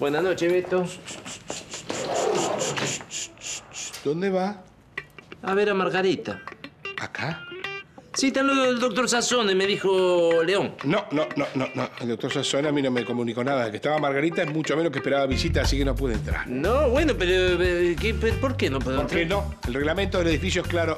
Buenas noches, Beto. ¿Dónde va? A ver a Margarita. ¿Acá? Sí, está del doctor Sassone, me dijo León. No, no, no, no, no. El doctor Sassone a mí no me comunicó nada. Que estaba Margarita es mucho menos que esperaba visita, así que no pude entrar. No, bueno, pero eh, ¿qué- ¿por qué no puedo ¿Por entrar? no? El reglamento del edificio es claro.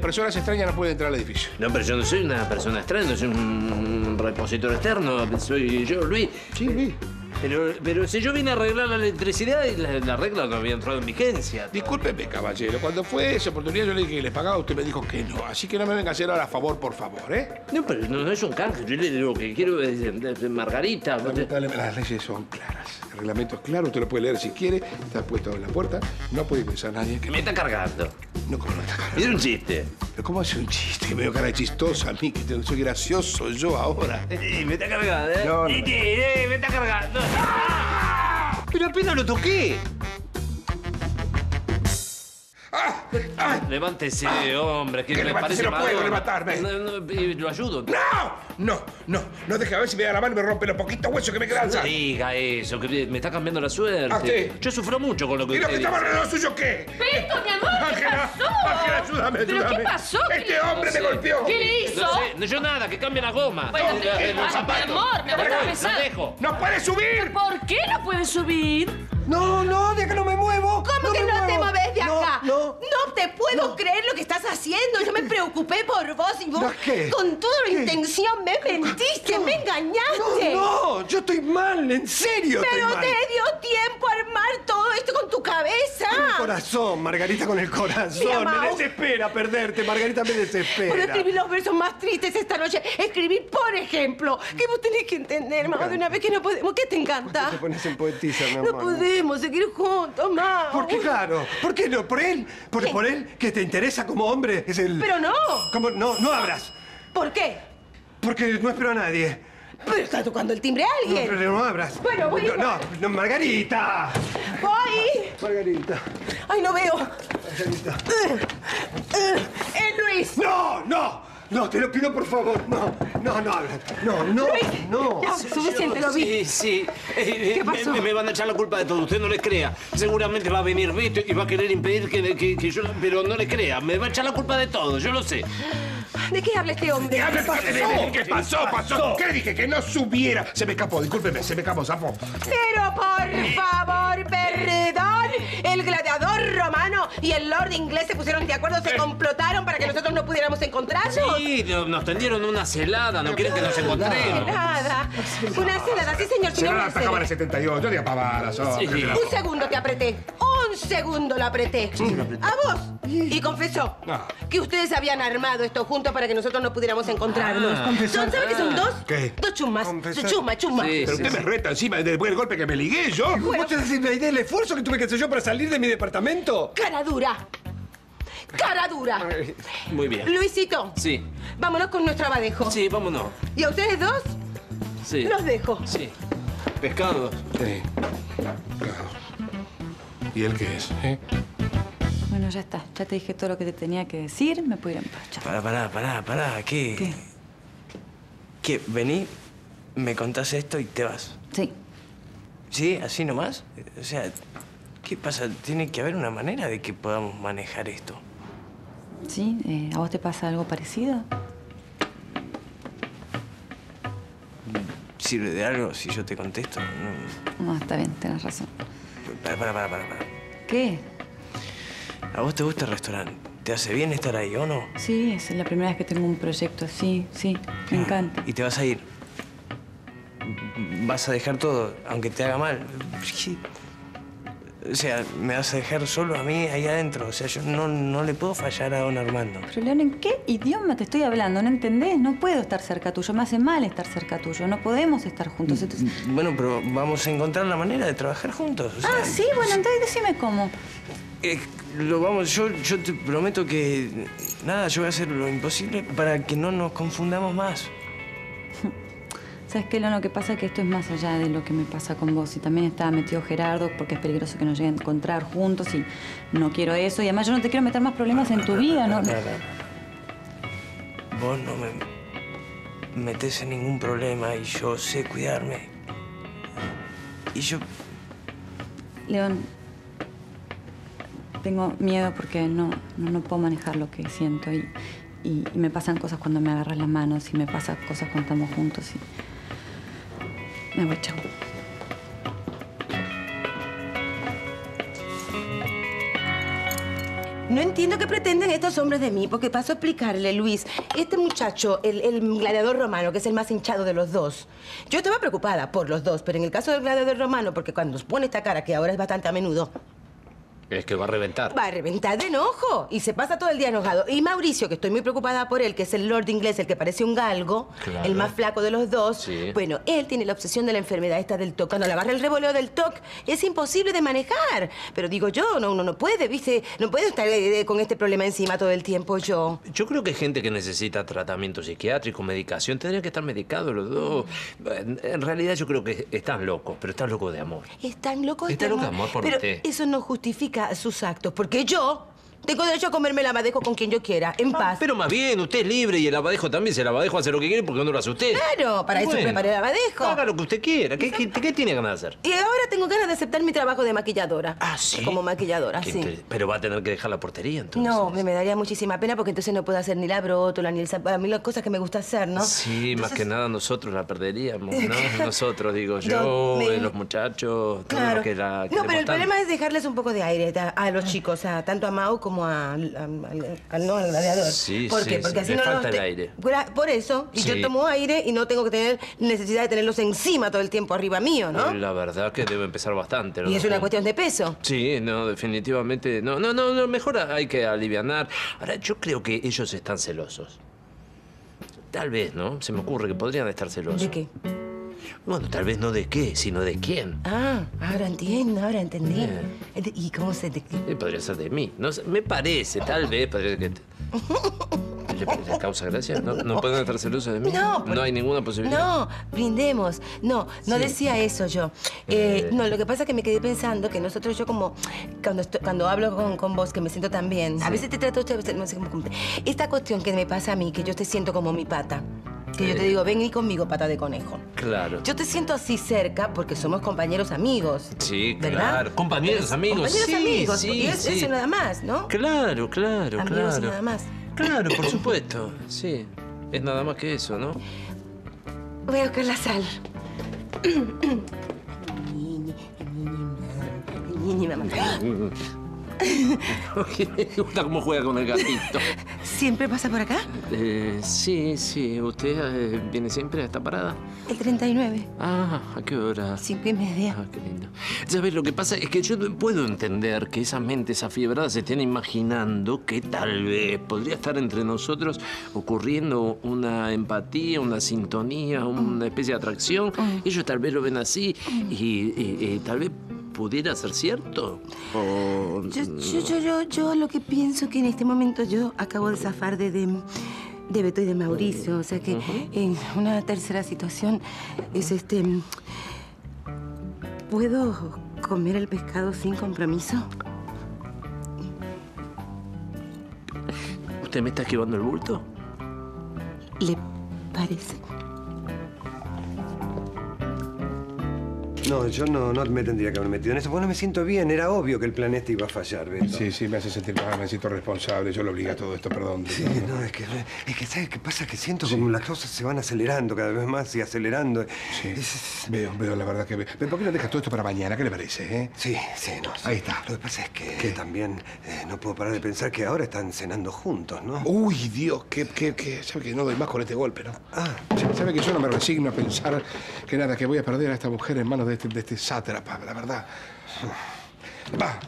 Personas extrañas no pueden entrar al edificio. No, pero yo no soy una persona extraña, no soy un repositor externo, soy yo, Luis. Sí, Luis. Pero, pero si yo vine a arreglar la electricidad y la, la regla no había entrado en vigencia. Discúlpeme, caballero. Cuando fue esa oportunidad yo le dije que les pagaba, usted me dijo que no. Así que no me venga a hacer ahora a favor, por favor, ¿eh? No, pero no, no es un canje. Yo le digo que quiero es, de Margarita. Las leyes son claras. El reglamento es claro, usted lo puede leer si quiere. Está puesto en la puerta. No puede pensar nadie que... Me está cargando. No, ¿cómo no está cargando? Es un chiste. Pero ¿cómo hace un chiste? Que me dio cara de chistoso a mí, que soy gracioso yo ahora. Sí, me está cargando, ¿eh? No, no. Eh, me está cargando. Pero apenas lo toqué. ¡Ah! ¡Ah! Levántese, hombre, que Que me parece no puedo levantarme. No, no, lo ayudo. ¡No! No, no, no deje a ver si me da la mano y me rompe los poquitos huesos que me quedan. No diga eso, que me está cambiando la suerte. ¿A qué? Yo sufro mucho con lo que ¿Y lo que usted estaba dice. alrededor suyo qué? Beto, mi amor, ¿qué Ángela, pasó? Ángela, ayúdame, ¿Pero ayúdame. qué pasó? ¿Qué Este hombre me golpeó. ¿Qué le hizo? No sé, no yo nada, que cambie la goma. Bueno, ¿qué pasa, mi amor? Mi amor, Me voy, pesado. lo dejo. ¡No puede subir! ¿Por qué no puede subir? No, no, de acá no me muevo. ¿Cómo que no te moves de No, acá? No, No te puedo creer lo que estás haciendo. Yo me preocupé por vos y vos ¿No qué? con toda la intención me mentiste, me engañaste. No, yo estoy mal, en serio Pero estoy mal. te dio tiempo a armar todo esto con tu cabeza. Con el corazón, Margarita, con el corazón. Mira, Mau. me desespera perderte, Margarita, me desespera. Puedo escribir los versos más tristes esta noche. Escribir, por ejemplo, que vos tenés que entender, Mau, de una vez que no podemos. ¿Qué te encanta? Te pones en poetisa, mi No amor. podemos seguir juntos, Mau. ¿Por qué, claro? ¿Por qué no? ¿Por él? ¿Por, ¿Qué? por él que te interesa como hombre? Es el... Pero no. ¿Cómo? No, no abras. ¿Por qué? Porque no espero a nadie. Pero está tocando el timbre a No, alguien. pero no abras. Bueno, voy No, no, no, Margarita. Voy. Margarita. Ay, no veo. Margarita. ¡Eh, Luis! No, no. No, te lo pido por favor. No, no, no. No, no, no. Ya, suficiente, lo vi. Sí, sí. Eh, ¿Qué eh, pasó? Me, me van a echar la culpa de todo. Usted no les crea. Seguramente va a venir Beto y va a querer impedir que, que- que yo... Pero no le crea. Me va a echar la culpa de todo. Yo lo sé. ¿De qué habla este hombre? ¿Qué pasó? ¿Qué pasó? pasó? ¿Qué le dije? Que no subiera. Se me escapó, discúlpeme, se me escapó, sapo. Pero por favor, perdón. El gladiador romano y el lord inglés se pusieron de acuerdo, se complotaron para que nosotros no pudiéramos encontrarnos. Sí, no- nos tendieron una celada. No quieren que nos encontremos. Nada. Una celada, sí, señor. Si no, una la cámara celada. 78, yo diga pavadas. Sí. Un segundo te apreté. Un segundo lo apreté. A vos. Y confesó No. que ustedes habían armado esto juntos para que nosotros no pudiéramos encontrarnos. Ah. ¿Son, ¿Sabe qué son dos? ¿Qué? Dos chumas. Confesar. Chuma, chuma. Sí. Pero usted me reta encima después del golpe que me ligué yo. ¿Vos te das la idea del esfuerzo que tuve que hacer yo para salir de mi departamento? Cara dura. Cara dura. Muy bien. Luisito. Sí. Vámonos con nuestro abadejo. Sí, vámonos. ¿Y a ustedes dos? Sí. Los dejo. Sí. Pescados. Sí. Claro. ¿Y él qué es? eh? Bueno, ya está. Ya te dije todo lo que te tenía que decir. Me puedo ir en paz. Pará, pará, pará, pará. ¿Qué? ¿Qué? ¿Qué? Vení, me contás esto y te vas. Sí. ¿Sí? ¿Así nomás? O sea, ¿qué pasa? Tiene que haber una manera de que podamos manejar esto. ¿Sí? Eh, ¿A vos te pasa algo parecido? ¿Sirve de algo si yo te contesto? No. No, está bien, tenés razón. Pará, pará, pará. pará. ¿Qué? ¿A vos te gusta el restaurante? ¿Te hace bien estar ahí o no? Sí, es la primera vez que tengo un proyecto así. Sí, me encanta. Y te vas a ir. Vas a dejar todo, aunque te haga mal. O sea, me vas a dejar solo a mí ahí adentro. O sea, yo no, no le puedo fallar a don Armando. Pero, León, ¿en qué idioma te estoy hablando? ¿No entendés? No puedo estar cerca tuyo. Me hace mal estar cerca tuyo. No podemos estar juntos. Entonces... Bueno, pero vamos a encontrar la manera de trabajar juntos. o sea, Ah, sí, bueno, entonces decime cómo. eh, lo vamos, yo, yo te prometo que nada, yo voy a hacer lo imposible para que no nos confundamos más. ¿Sabes qué? Lo que pasa es que esto es más allá de lo que me pasa con vos. Y también está metido Gerardo porque es peligroso que nos lleguen a encontrar juntos y no quiero eso. Y además yo no te quiero meter más problemas en tu vida, ¿no? Nada. Vos no me metes en ningún problema y yo sé cuidarme. Y yo León, tengo miedo porque no, no, no puedo manejar lo que siento y, y- y me pasan cosas cuando me agarras las manos y me pasan cosas cuando estamos juntos y me voy. No entiendo qué pretenden estos hombres de mí, porque paso a explicarle, Luis. Este muchacho, el, el gladiador romano, que es el más hinchado de los dos. Yo estaba preocupada por los dos, pero en el caso del gladiador romano, porque cuando nos pone esta cara, que ahora es bastante a menudo, Es que va a reventar. va a reventar de enojo y se pasa todo el día enojado. Y Mauricio, que estoy muy preocupada por él, que es el lord inglés, el que parece un galgo, Claro. el más flaco de los dos. Sí. Bueno, él tiene la obsesión de la enfermedad esta del TOC. Cuando le agarra el revoleo del TOC, es imposible de manejar. Pero digo yo, no, uno no puede, ¿viste? No puede estar eh, con este problema encima todo el tiempo yo. Yo creo que gente que necesita tratamiento psiquiátrico, medicación, tendrían que estar medicados los dos. En en realidad yo creo que están locos, pero están locos de amor. Están locos de loco de amor por Pero usted. eso no justifica sus actos, porque yo tengo derecho a comerme el abadejo con quien yo quiera, en paz. Ah, Pero más bien, usted es libre y el abadejo también. Si el abadejo hace lo que quiere, porque no lo hace usted? Claro, para eso preparé el abadejo. Haga lo que usted quiera. ¿Qué, qué, qué tiene ganas de hacer? Y ahora tengo ganas de aceptar mi trabajo de maquilladora. Ah, ¿sí? Como maquilladora, Qué sí. Pero va a tener que dejar la portería, entonces. No, me, me daría muchísima pena porque entonces no puedo hacer ni la brótola, ni el zapato, a mí las cosas que me gusta hacer, ¿no? Sí, más que nada nosotros la perderíamos, ¿no? Nosotros, digo yo, me- eh, los muchachos, todos Claro. los que la no, pero el tanto. problema es dejarles un poco de aire a, a los chicos, a, tanto a Mau como a- al, al- al- no, al gladiador. Sí, ¿Por sí, qué? sí, Porque así le no los falta el aire. Por, eso, y Sí. yo tomo aire y no tengo que tener necesidad de tenerlos encima todo el tiempo arriba mío, ¿no? La verdad que debe empezar bastante. ¿no? Y es una cuestión de peso. Sí, no, definitivamente. No, no, no, no, mejor hay que alivianar. Ahora, yo creo que ellos están celosos. Tal vez, ¿no? Se me ocurre que podrían estar celosos. ¿De qué? Bueno, tal vez no de qué, sino de quién. Ah, ahora entiendo, ahora entendí. Bien. De- ¿Y cómo se qué? Eh, podría ser de mí. No sé, me parece, tal vez podría que. te- ¿Le, le causa gracia? ¿No, ¿No pueden estar celosos de mí? No, No hay ninguna posibilidad. No, brindemos. No, no Sí. decía eso yo. Eh, Eh. No, lo que pasa es que me quedé pensando que nosotros, yo como, cuando, estoy- cuando hablo con, con vos, que me siento tan bien, a veces te trato, a veces no sé cómo, te- esta cuestión que me pasa a mí, que yo te siento como mi pata, que yo te digo, ven y conmigo, pata de conejo. Claro. Yo te siento así cerca porque somos compañeros amigos. Sí, ¿verdad? claro. Compañeros, Es- amigos. Compañeros sí, amigos. sí, y es, sí. eso nada más, ¿no? Claro, claro, Amigos y claro. nada más. Claro, por supuesto. Sí. Es nada más que eso, ¿no? Voy a buscar la sal. mamá. Me gusta cómo juega con el gatito. ¿Siempre pasa por acá? Eh, sí, sí. ¿Usted eh, viene siempre a esta parada? El 39. Ah, ¿a qué hora? Cinco y media. Ah, qué lindo. ¿Sabes? Lo que pasa es que yo puedo entender que esas mentes afiebradas se estén imaginando que tal vez podría estar entre nosotros ocurriendo una empatía, una sintonía, una especie de atracción. Ellos tal vez lo ven así y, y- y tal vez pudiera ser cierto. O... Yo, yo, yo, yo, yo lo que pienso que en este momento yo acabo de zafar de, de, de Beto y de Mauricio. O sea que en una tercera situación es este. ¿Puedo comer el pescado sin compromiso? ¿Usted me está esquivando el bulto? ¿Le parece? No, yo no, no me tendría que haber metido en eso. Bueno, me siento bien. Era obvio que el planeta iba a fallar, Beto. Sí, sí, me hace sentir mal, me siento responsable. Yo lo obligo a todo esto, perdón. Sí, no, es que, es que ¿sabes qué pasa? Que siento como las cosas se van acelerando cada vez más y acelerando. Sí, Es- veo, veo, la verdad que veo. ¿Por qué no dejas todo esto para mañana? ¿Qué le parece, eh? Sí, sí, no. sí. Ahí está. Lo que pasa es que también eh, no puedo parar de pensar que ahora están cenando juntos, ¿no? Uy, Dios, que, que, que, sabe que no doy más con este golpe, ¿no? Ah, Sabe que yo no me resigno a pensar que nada, que voy a perder a esta mujer en manos de este, de este sátrapa, la verdad. Va,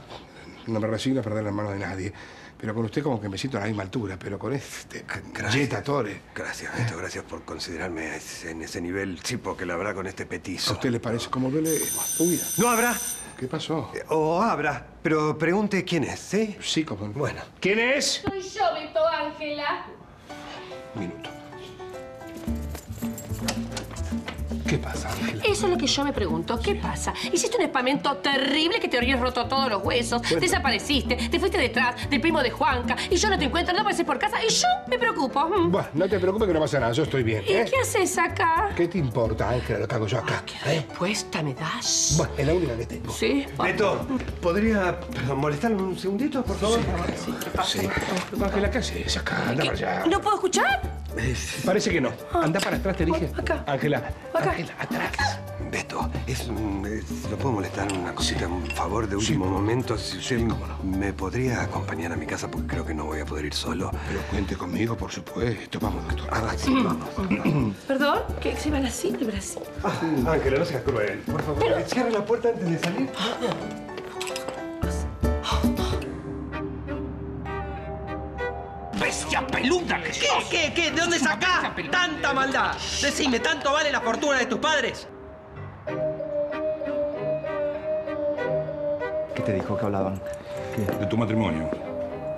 no me resigno a perderla en manos de nadie. Pero con usted como que me siento a la misma altura, pero con este Jetta Tore. gracias, Beto. Gracias por considerarme a ese- en ese nivel. Sí, porque la verdad con este ¿A petizo. usted le parece como duele? Uy, No habrá. ¿qué pasó? eh, O habrá. Pero pregunte quién es, ¿sí? Sí, como... Bueno. ¿Quién es? Soy yo, Beto Ángela. ¿Qué pasa, Ángela? Eso es lo que yo me pregunto. ¿Qué pasa? Hiciste un espamento terrible que te habrías roto todos los huesos. Desapareciste. Te fuiste detrás del primo de Juanca. Y yo no te encuentro, no apareces por casa. Y yo me preocupo. Mm. Bueno, no te preocupes que no pasa nada, yo estoy bien. ¿Y ¿eh? qué haces acá? ¿Qué te importa, Ángela, lo que hago yo acá? ¿Qué respuesta me das? Bueno, es la única que tengo. Sí. Beto, ¿podría molestarme un segundito, por favor? Sí. Ángela, ¿qué haces acá? Anda para allá. ¿No puedo escuchar? Parece que no. Anda para atrás, te dije. Acá. Ángela. Acá. Ángela, atrás. Beto, es, ¿lo puedo molestar una cosita, un favor de último momento? Si usted me podría acompañar a mi casa porque creo que no voy a poder ir solo. Pero cuente conmigo, por supuesto. Vamos, doctor. Ah, sí, vamos. ¿Perdón? ¿Que se va a Brasil? ¿El Brasil? Ah, Ángela, no seas cruel. Por favor, cierre la puerta antes de salir. ¡Bestia peluda que sos! ¿Qué, qué, qué? ¿De dónde sacás tanta maldad? Decime, ¿tanto vale la fortuna de tus padres? ¿Qué te dijo que hablaban? De tu matrimonio.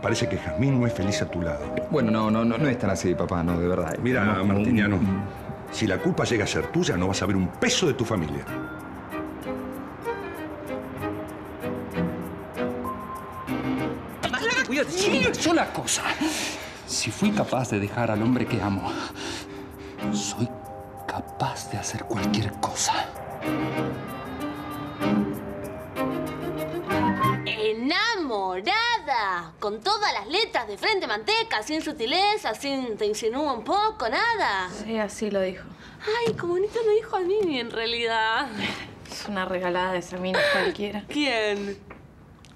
Parece que Jazmín no es feliz a tu lado. Bueno, no, no, no, no es tan así, papá, no, de verdad. Mira, No, no, Martiniano, si la culpa llega a ser tuya, no vas a ver un peso de tu familia. Sola cosa. Si fui capaz de dejar al hombre que amo, soy capaz de hacer cualquier cosa. Enamorada, con todas las letras de frente manteca, sin sutileza, sin te insinúa un poco, nada. Sí, así lo dijo. Ay, como bonito lo dijo a mí en realidad. Es una regalada de esa mina cualquiera. ¿Quién?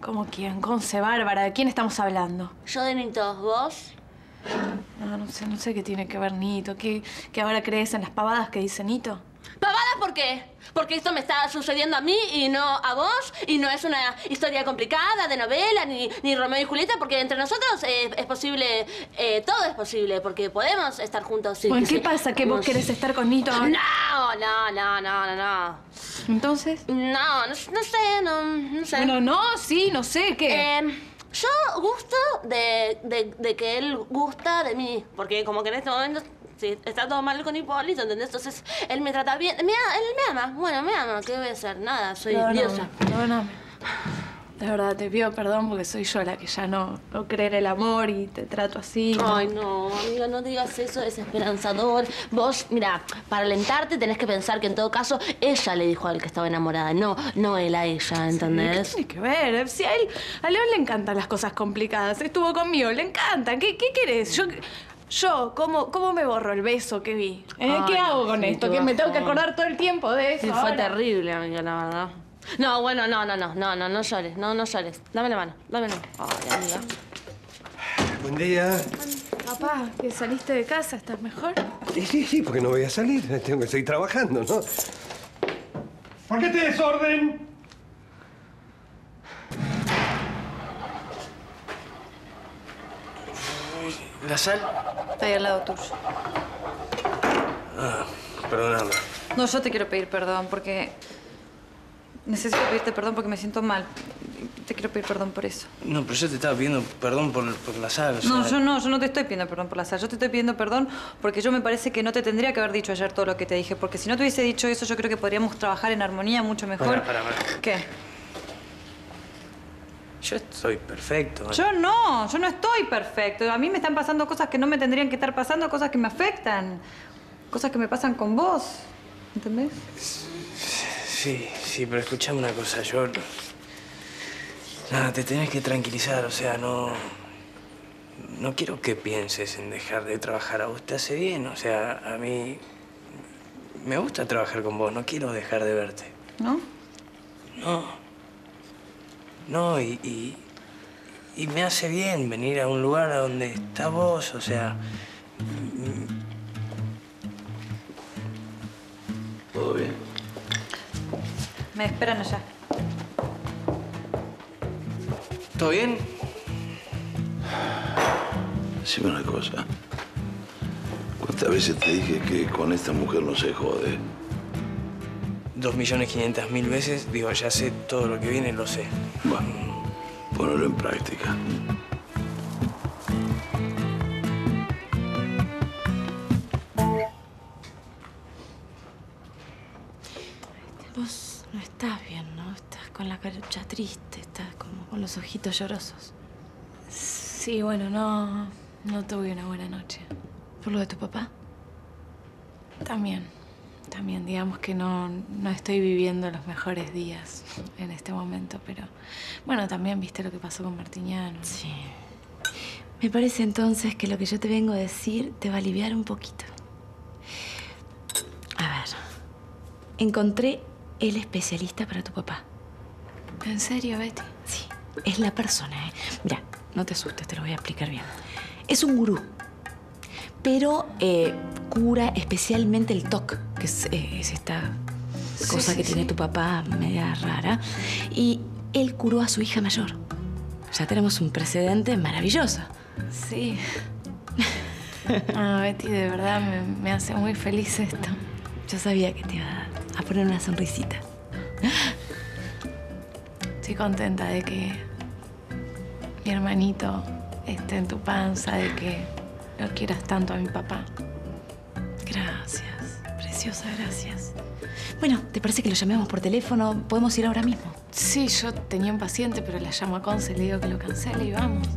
¿Cómo quién? Conce Bárbara, ¿de quién estamos hablando? Yo de Nito, vos. No, no sé, no sé qué tiene que ver Nito. ¿Qué, que ahora crees en las pavadas que dice Nito? ¿Pavada por qué? Porque esto me está sucediendo a mí y no a vos. Y no es una historia complicada de novela, ni, ni Romeo y Julieta, porque entre nosotros eh, es posible, eh, todo es posible, porque podemos estar juntos. sí, bueno, ¿qué sí. pasa? ¿Que vos querés estar con Nito? No, no, no, no, no, no. ¿Entonces? No, no, no sé, no, no sé. Bueno, no, sí, no sé, ¿qué? Eh, yo gusto de, de, de que él gusta de mí, porque como que en este momento sí, está todo mal con Hipólito, ¿entendés? Entonces él me trata bien, me, él me ama, bueno, me ama, ¿qué voy a hacer? Nada, soy Perdóname, diosa. perdóname. De verdad, te pido perdón porque soy yo la que ya no, no cree en el amor y te trato así. Ay, no, amiga, no digas eso, es esperanzador. Vos, mira, para alentarte tenés que pensar que en todo caso ella le dijo a él que estaba enamorada, no, no él a ella, ¿entendés? ¿Qué tiene que ver? Si a él, a León le encantan las cosas complicadas. Estuvo conmigo, le encantan. ¿Qué, qué querés? Yo, yo ¿cómo, ¿cómo me borro el beso que vi? ¿Eh? Ay, ¿Qué hago con sí, esto? ¿Que me tengo que acordar todo el tiempo de eso? Sí, fue ahora? terrible, amiga, la verdad. No, bueno, no, no, no, no, no, no llores, no, no llores. Dame la mano, dame la mano. Ay, amiga. Buen día. Papá, que saliste de casa, ¿estás mejor? Sí, sí, sí, porque no voy a salir. Tengo que seguir trabajando, ¿no? ¿Por qué te desorden? ¿La sal? Está ahí al lado tuyo. Ah, perdóname. No, yo te quiero pedir perdón porque... Necesito pedirte perdón porque me siento mal. Te quiero pedir perdón por eso. No, pero yo te estaba pidiendo perdón por, por la sal. o No, yo no, yo no te estoy pidiendo perdón por la sal. Yo te estoy pidiendo perdón porque yo me parece que no te tendría que haber dicho ayer todo lo que te dije. Porque si no te hubiese dicho eso, yo creo que podríamos trabajar en armonía mucho mejor. Pará. ¿Qué? Yo estoy perfecto. Yo no, yo no estoy perfecto. A mí me están pasando cosas que no me tendrían que estar pasando, cosas que me afectan. Cosas que me pasan con vos. ¿Entendés? Sí, sí, pero escuchame una cosa, yo... Nada, te tenés que tranquilizar, o sea, no... No quiero que pienses en dejar de trabajar. A vos te hace bien, o sea, a mí... Me gusta trabajar con vos, no quiero dejar de verte. ¿No? No. No, y, y, y me hace bien venir a un lugar a donde está vos, o sea... ¿Todo bien? Me esperan allá. ¿Todo bien? Decime una cosa. ¿Cuántas veces te dije que con esta mujer no se jode? Dos millones quinientas mil veces, digo, ya sé todo lo que viene, lo sé. Bueno, ponelo en práctica. No estás bien, ¿no? Estás con la carucha triste, estás como con los ojitos llorosos. Sí, bueno, no, no tuve una buena noche. ¿Por lo de tu papá? También, también, digamos que no, no estoy viviendo los mejores días en este momento, pero bueno, también viste lo que pasó con Martiñano. Sí. Me parece entonces que lo que yo te vengo a decir te va a aliviar un poquito. A ver, encontré el especialista para tu papá. ¿En serio, Betty? Sí, es la persona, ¿eh? Mira, no te asustes, te lo voy a explicar bien. Es un gurú, pero eh, cura especialmente el TOC, que es, eh, es esta Sí, cosa sí, que tiene tu papá media rara. Y él curó a su hija mayor. Ya tenemos un precedente maravilloso. Sí. Ah, Betty, de verdad me, me hace muy feliz esto. Yo sabía que te iba a poner una sonrisita. Estoy contenta de que mi hermanito esté en tu panza, de que lo quieras tanto a mi papá. Gracias, preciosa, gracias. Bueno, ¿te parece que lo llamemos por teléfono? Podemos ir ahora mismo. Sí, yo tenía un paciente, pero la llamo a Conce, le digo que lo cancele y vamos.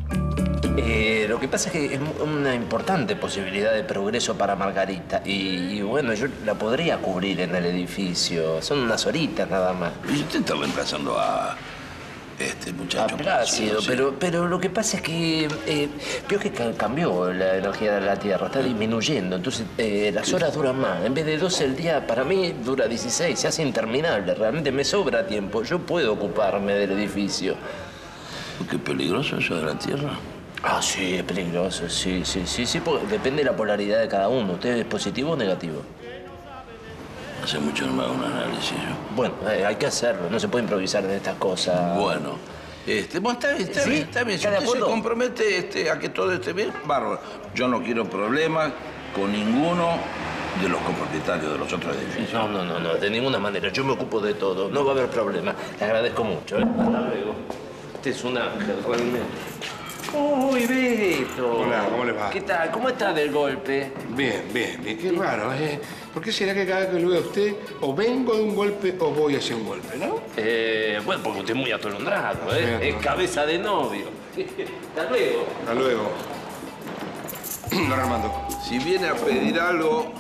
Eh, lo que pasa es que es una importante posibilidad de progreso para Margarita. Y, y bueno, yo la podría cubrir en el edificio. Son unas horitas nada más. Y usted está reemplazando a este muchacho. A Plácido, sí. pero, pero lo que pasa es que eh, que ca- cambió la energía de la Tierra, está disminuyendo, entonces eh, las horas duran más. En vez de 12 el día, para mí dura 16, se hace interminable, realmente me sobra tiempo, yo puedo ocuparme del edificio. Qué peligroso eso de la Tierra. Ah, sí, es peligroso, sí, sí, sí, sí, porque depende de la polaridad de cada uno. ¿Usted es positivo o negativo? Hace mucho no me hago un análisis yo. Bueno, eh, hay que hacerlo, no se puede improvisar en estas cosas. Bueno. Este, bueno, está bien, está ¿Sí? bien, está bien. Si ¿Está de usted se compromete este, a que todo esté bien, bárbaro. Yo no quiero problemas con ninguno de los copropietarios de los otros edificios. No, no, no, no, de ninguna manera. Yo me ocupo de todo. No va a haber problema. Le agradezco mucho. ¿eh? Hasta luego. Este es un ángel, realmente. Uy, Beto. Hola, ¿cómo le va? ¿Qué tal? ¿Cómo está del golpe? Bien, bien, bien. Qué raro, ¿eh? ¿Por qué será que cada vez que lo veo a usted o vengo de un golpe o voy hacia un golpe, no? Eh, bueno, porque usted es muy atolondrado, ¿eh? Es cabeza de novio. Hasta luego. Hasta luego. Don Armando. Si viene a pedir algo,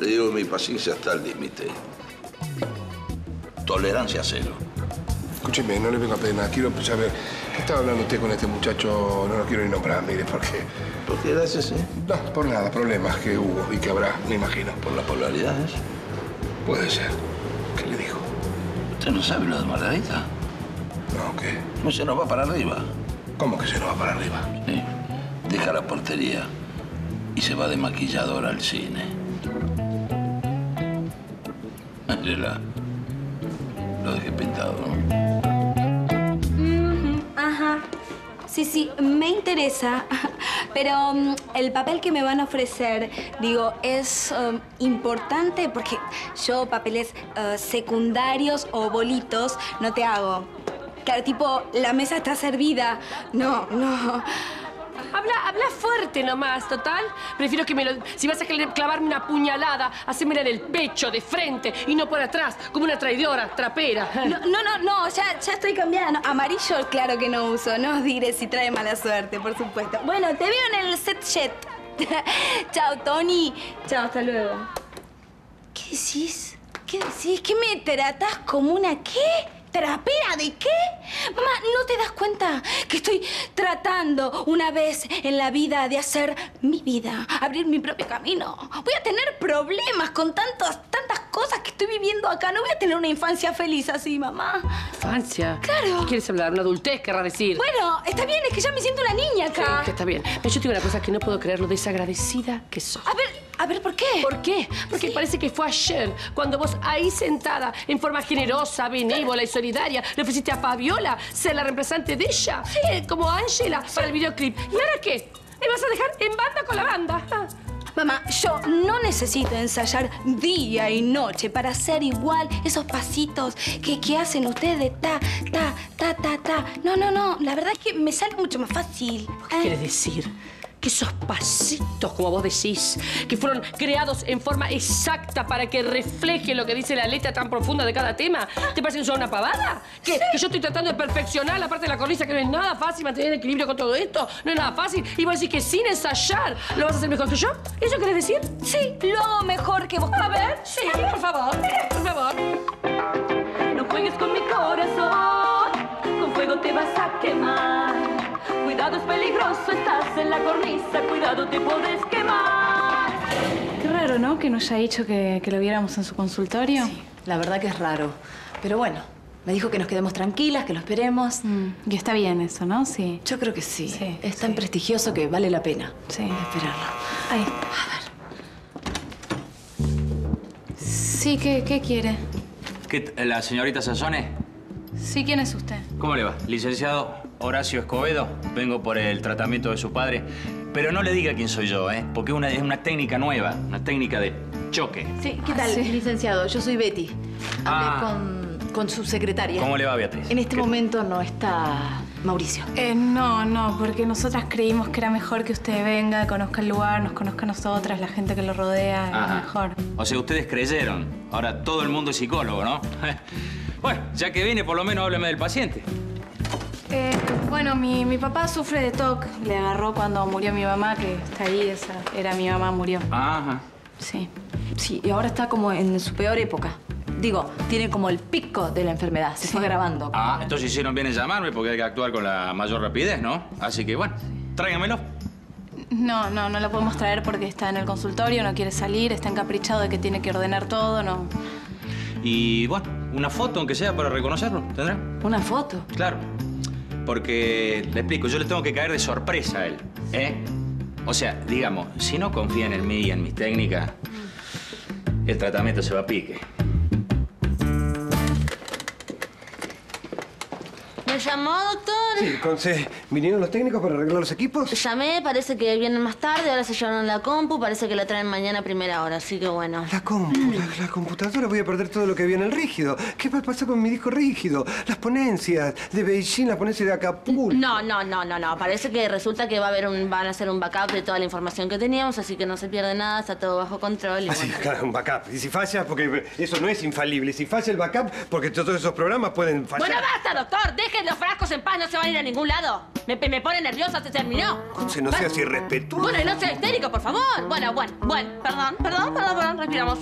le digo que mi paciencia está al límite. Tolerancia cero. Escúcheme, no le vengo a pedir nada. Quiero saber, ¿qué estaba hablando usted con este muchacho? No lo quiero ni nombrar, mire, porque... ¿Por qué gracias, eh? No, por nada, problemas que hubo y que habrá, me imagino. ¿Por las polaridades? Puede ser. ¿Qué le dijo? ¿Usted no sabe lo de Margarita? No, ¿qué? No se nos va para arriba. ¿Cómo que se nos va para arriba? Sí. Deja la portería y se va de maquilladora al cine. Mírela. Lo dejé pintado, Ajá. Sí, sí, me interesa. Pero mm, el papel que me van a ofrecer, digo, es um, importante porque yo papeles eh, secundarios o bolitos no te hago. Claro, tipo, la mesa está servida. No, no. Habla, habla fuerte nomás, total. Prefiero que me lo. Si vas a clavarme una puñalada, hacémela en el pecho, de frente y no por atrás, como una traidora, trapera. No, no, no, ya, ya estoy cambiada. Amarillo, claro que no uso. No os diré si trae mala suerte, por supuesto. Bueno, te veo en el set jet. Chao, Tony. Chao, hasta luego. ¿Qué decís? ¿Qué decís? ¿Qué me tratás como una qué? ¿Trapera de qué? Mamá, ¿no te das cuenta que estoy tratando una vez en la vida de hacer mi vida, abrir mi propio camino? Voy a tener problemas con tantas, tantas cosas que estoy viviendo acá. No voy a tener una infancia feliz así, mamá. Infancia. Claro. ¿Qué quieres hablar? Una adultez, querrá decir. Bueno, está bien, es que ya me siento una niña Sí, acá. que está bien. Pero yo te digo una cosa que no puedo creer lo desagradecida que sos. A ver, a ver, ¿por qué? ¿Por qué? Porque parece que fue ayer, cuando vos ahí sentada, en forma generosa, benévola y solidaria, le ofreciste a Fabiola ser la reemplazante de ella, eh, como Ángela, para el videoclip. ¿Y ahora qué? ¿Me vas a dejar en banda con la banda? Ah. Mamá, yo no necesito ensayar día y noche para hacer igual esos pasitos que, que hacen ustedes de ta, ta, ta, ta, ta. No, no, no. La verdad es que me sale mucho más fácil. ¿Qué quieres decir? Que esos pasitos, como vos decís, que fueron creados en forma exacta para que refleje lo que dice la letra tan profunda de cada tema, ¿te parecen solo una pavada? ¿Que, que yo estoy tratando de perfeccionar la parte de la cornisa, que no es nada fácil mantener el equilibrio con todo esto? No es nada fácil. Y vos decís que sin ensayar lo vas a hacer mejor que yo. ¿Eso querés decir? Sí, lo mejor que vos. A ver, sí, por favor, por favor. No juegues con mi corazón, con fuego te vas a quemar. Cuidado, es peligroso, estás te puedes quemar. Qué raro, ¿no? Que nos haya dicho que, que lo viéramos en su consultorio. Sí, la verdad que es raro. Pero bueno, me dijo que nos quedemos tranquilas, que lo esperemos. Y está bien eso, ¿no? Sí. Yo creo que sí. es tan prestigioso que vale la pena Sí. esperarlo. Ahí. Sí, ¿qué, qué quiere? ¿Qué, ¿La señorita Sassone? Sí, ¿quién es usted? ¿Cómo le va? Licenciado Horacio Escobedo. Vengo por el tratamiento de su padre. Pero no le diga quién soy yo, ¿eh? Porque una, es una técnica nueva, una técnica de choque. Sí, ¿qué tal, sí. licenciado? Yo soy Betty. Hablé Ah. con, con su secretaria. ¿Cómo le va, Beatriz? En este ¿Qué- momento no está Mauricio. Eh, no, no, porque nosotras creímos que era mejor que usted venga, conozca el lugar, nos conozca a nosotras, la gente que lo rodea, Ajá. es mejor. O sea, ustedes creyeron. Ahora todo el mundo es psicólogo, ¿no? bueno, ya que viene, por lo menos hábleme del paciente. Eh, bueno, mi, mi papá sufre de TOC. Le agarró cuando murió mi mamá, que está ahí, esa era mi mamá, murió. Ajá. Sí. Sí, y ahora está como en su peor época. Digo, tiene como el pico de la enfermedad. Se fue agravando. Ah, entonces hicieron bien en llamarme porque hay que actuar con la mayor rapidez, ¿no? Así que bueno, tráigamelo. No, no, no lo podemos traer porque está en el consultorio, no quiere salir, está encaprichado de que tiene que ordenar todo, no. Y bueno, una foto, aunque sea, para reconocerlo, ¿tendrá? ¿Una foto? Claro. Porque, le explico, yo le tengo que caer de sorpresa a él, ¿eh? O sea, digamos, si no confían en mí y en mis técnicas, el tratamiento se va a pique. ¿Me llamó, doctor? Sí, Conce, ¿vinieron los técnicos para arreglar los equipos? Llamé, parece que vienen más tarde, ahora se llevaron la compu, parece que la traen mañana a primera hora, así que bueno. La compu, la, la computadora, voy a perder todo lo que había en el rígido. ¿Qué va a pasar con mi disco rígido? Las ponencias de Beijing, las ponencias de Acapulco. No, no, no, no, no. Parece que resulta que va a haber un, van a hacer un backup de toda la información que teníamos, así que no se pierde nada, está todo bajo control. Y Ah, bueno. claro, un backup. Y si falla, porque eso no es infalible. Si falla el backup, porque todos esos programas pueden fallar. Bueno, basta, doctor. Dejen los frascos en paz, no se van a ir a ningún lado. Me, me pone nerviosa, se terminó. Conce, no seas irrespetuoso. Bueno, y no sea histérico, por favor. Bueno, bueno, bueno. Perdón, perdón, perdón, perdón. Respiramos.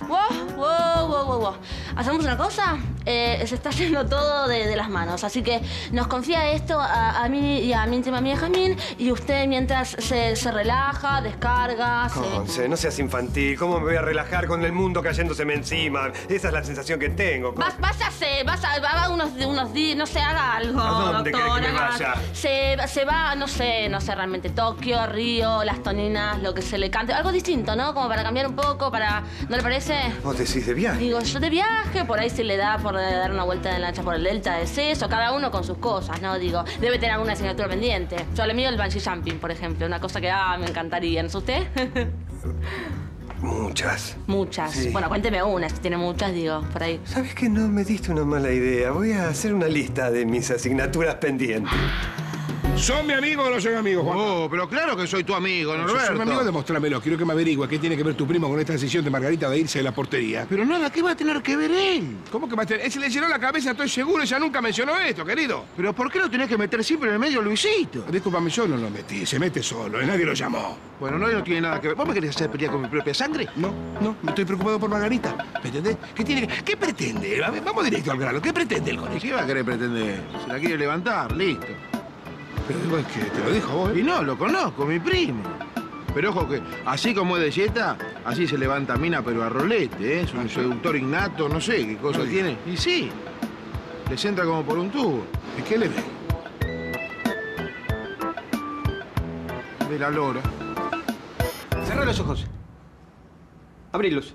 Wow, wow, wow, wow, wow. ¿Hacemos una cosa? Eh, se está yendo todo de, de las manos, así que nos confía esto a, a mí y a mi íntima amiga Jamín y usted mientras se, se relaja, descarga, se... Conce, no seas infantil. ¿Cómo me voy a relajar con el mundo cayéndoseme encima? Esa es la sensación que tengo. Vas, váyase, vas a, va unos, unos días, no sé, haga algo, ¿A dónde doctor. que me vaya? Se, se va, no sé, no sé realmente, Tokio, Río, las toninas, lo que se le cante. Algo distinto, ¿no? Como para cambiar un poco, para... ¿No le parece? ¿Vos decís de viaje? Digo, yo de viaje, por ahí se le da por eh, dar una vuelta de lancha por el delta es eso, cada uno con sus cosas, ¿no? Digo, debe tener alguna asignatura pendiente. Yo le mío el bungee jumping, por ejemplo, una cosa que, ah, me encantaría. ¿No es usted? Muchas. muchas. Sí. Bueno, cuénteme una, si tiene muchas, digo, por ahí. ¿Sabes que no me diste una mala idea? Voy a hacer una lista de mis asignaturas pendientes. ¿Son mi amigo o no son amigos, Juan? Oh, pero claro que soy tu amigo, Norberto. son mi amigo, demostrámelo. Quiero que me averigüe qué tiene que ver tu primo con esta decisión de Margarita de irse de la portería. Pero nada, ¿qué va a tener que ver él? ¿Cómo que va a tener? Él se le llenó la cabeza, estoy seguro. Ella nunca mencionó esto, querido. Pero ¿por qué lo tenés que meter siempre en el medio, Luisito? Discúlpame, yo no lo metí. Se mete solo. eh, Nadie lo llamó. Bueno, no, no tiene nada que ver. ¿Vos me querés hacer pelear con mi propia sangre? No, no. Me estoy preocupado por Margarita. ¿Me entendés? ¿Qué tiene que- ¿Qué pretende? A ver, vamos directo al grano. ¿Qué pretende el colegio? ¿Qué va a querer pretender? Se la quiere levantar, listo. Pero digo, es que te lo dijo vos. ¿eh? Y no, lo conozco, mi primo. Pero ojo que, así como es de Jetta, así se levanta mina, pero a rolete, ¿eh? Es un seductor innato, no sé qué cosa Ay. tiene. Y sí, les entra como por un tubo. ¿Y qué le ve? De la lora. Cerra los ojos. Abrilos.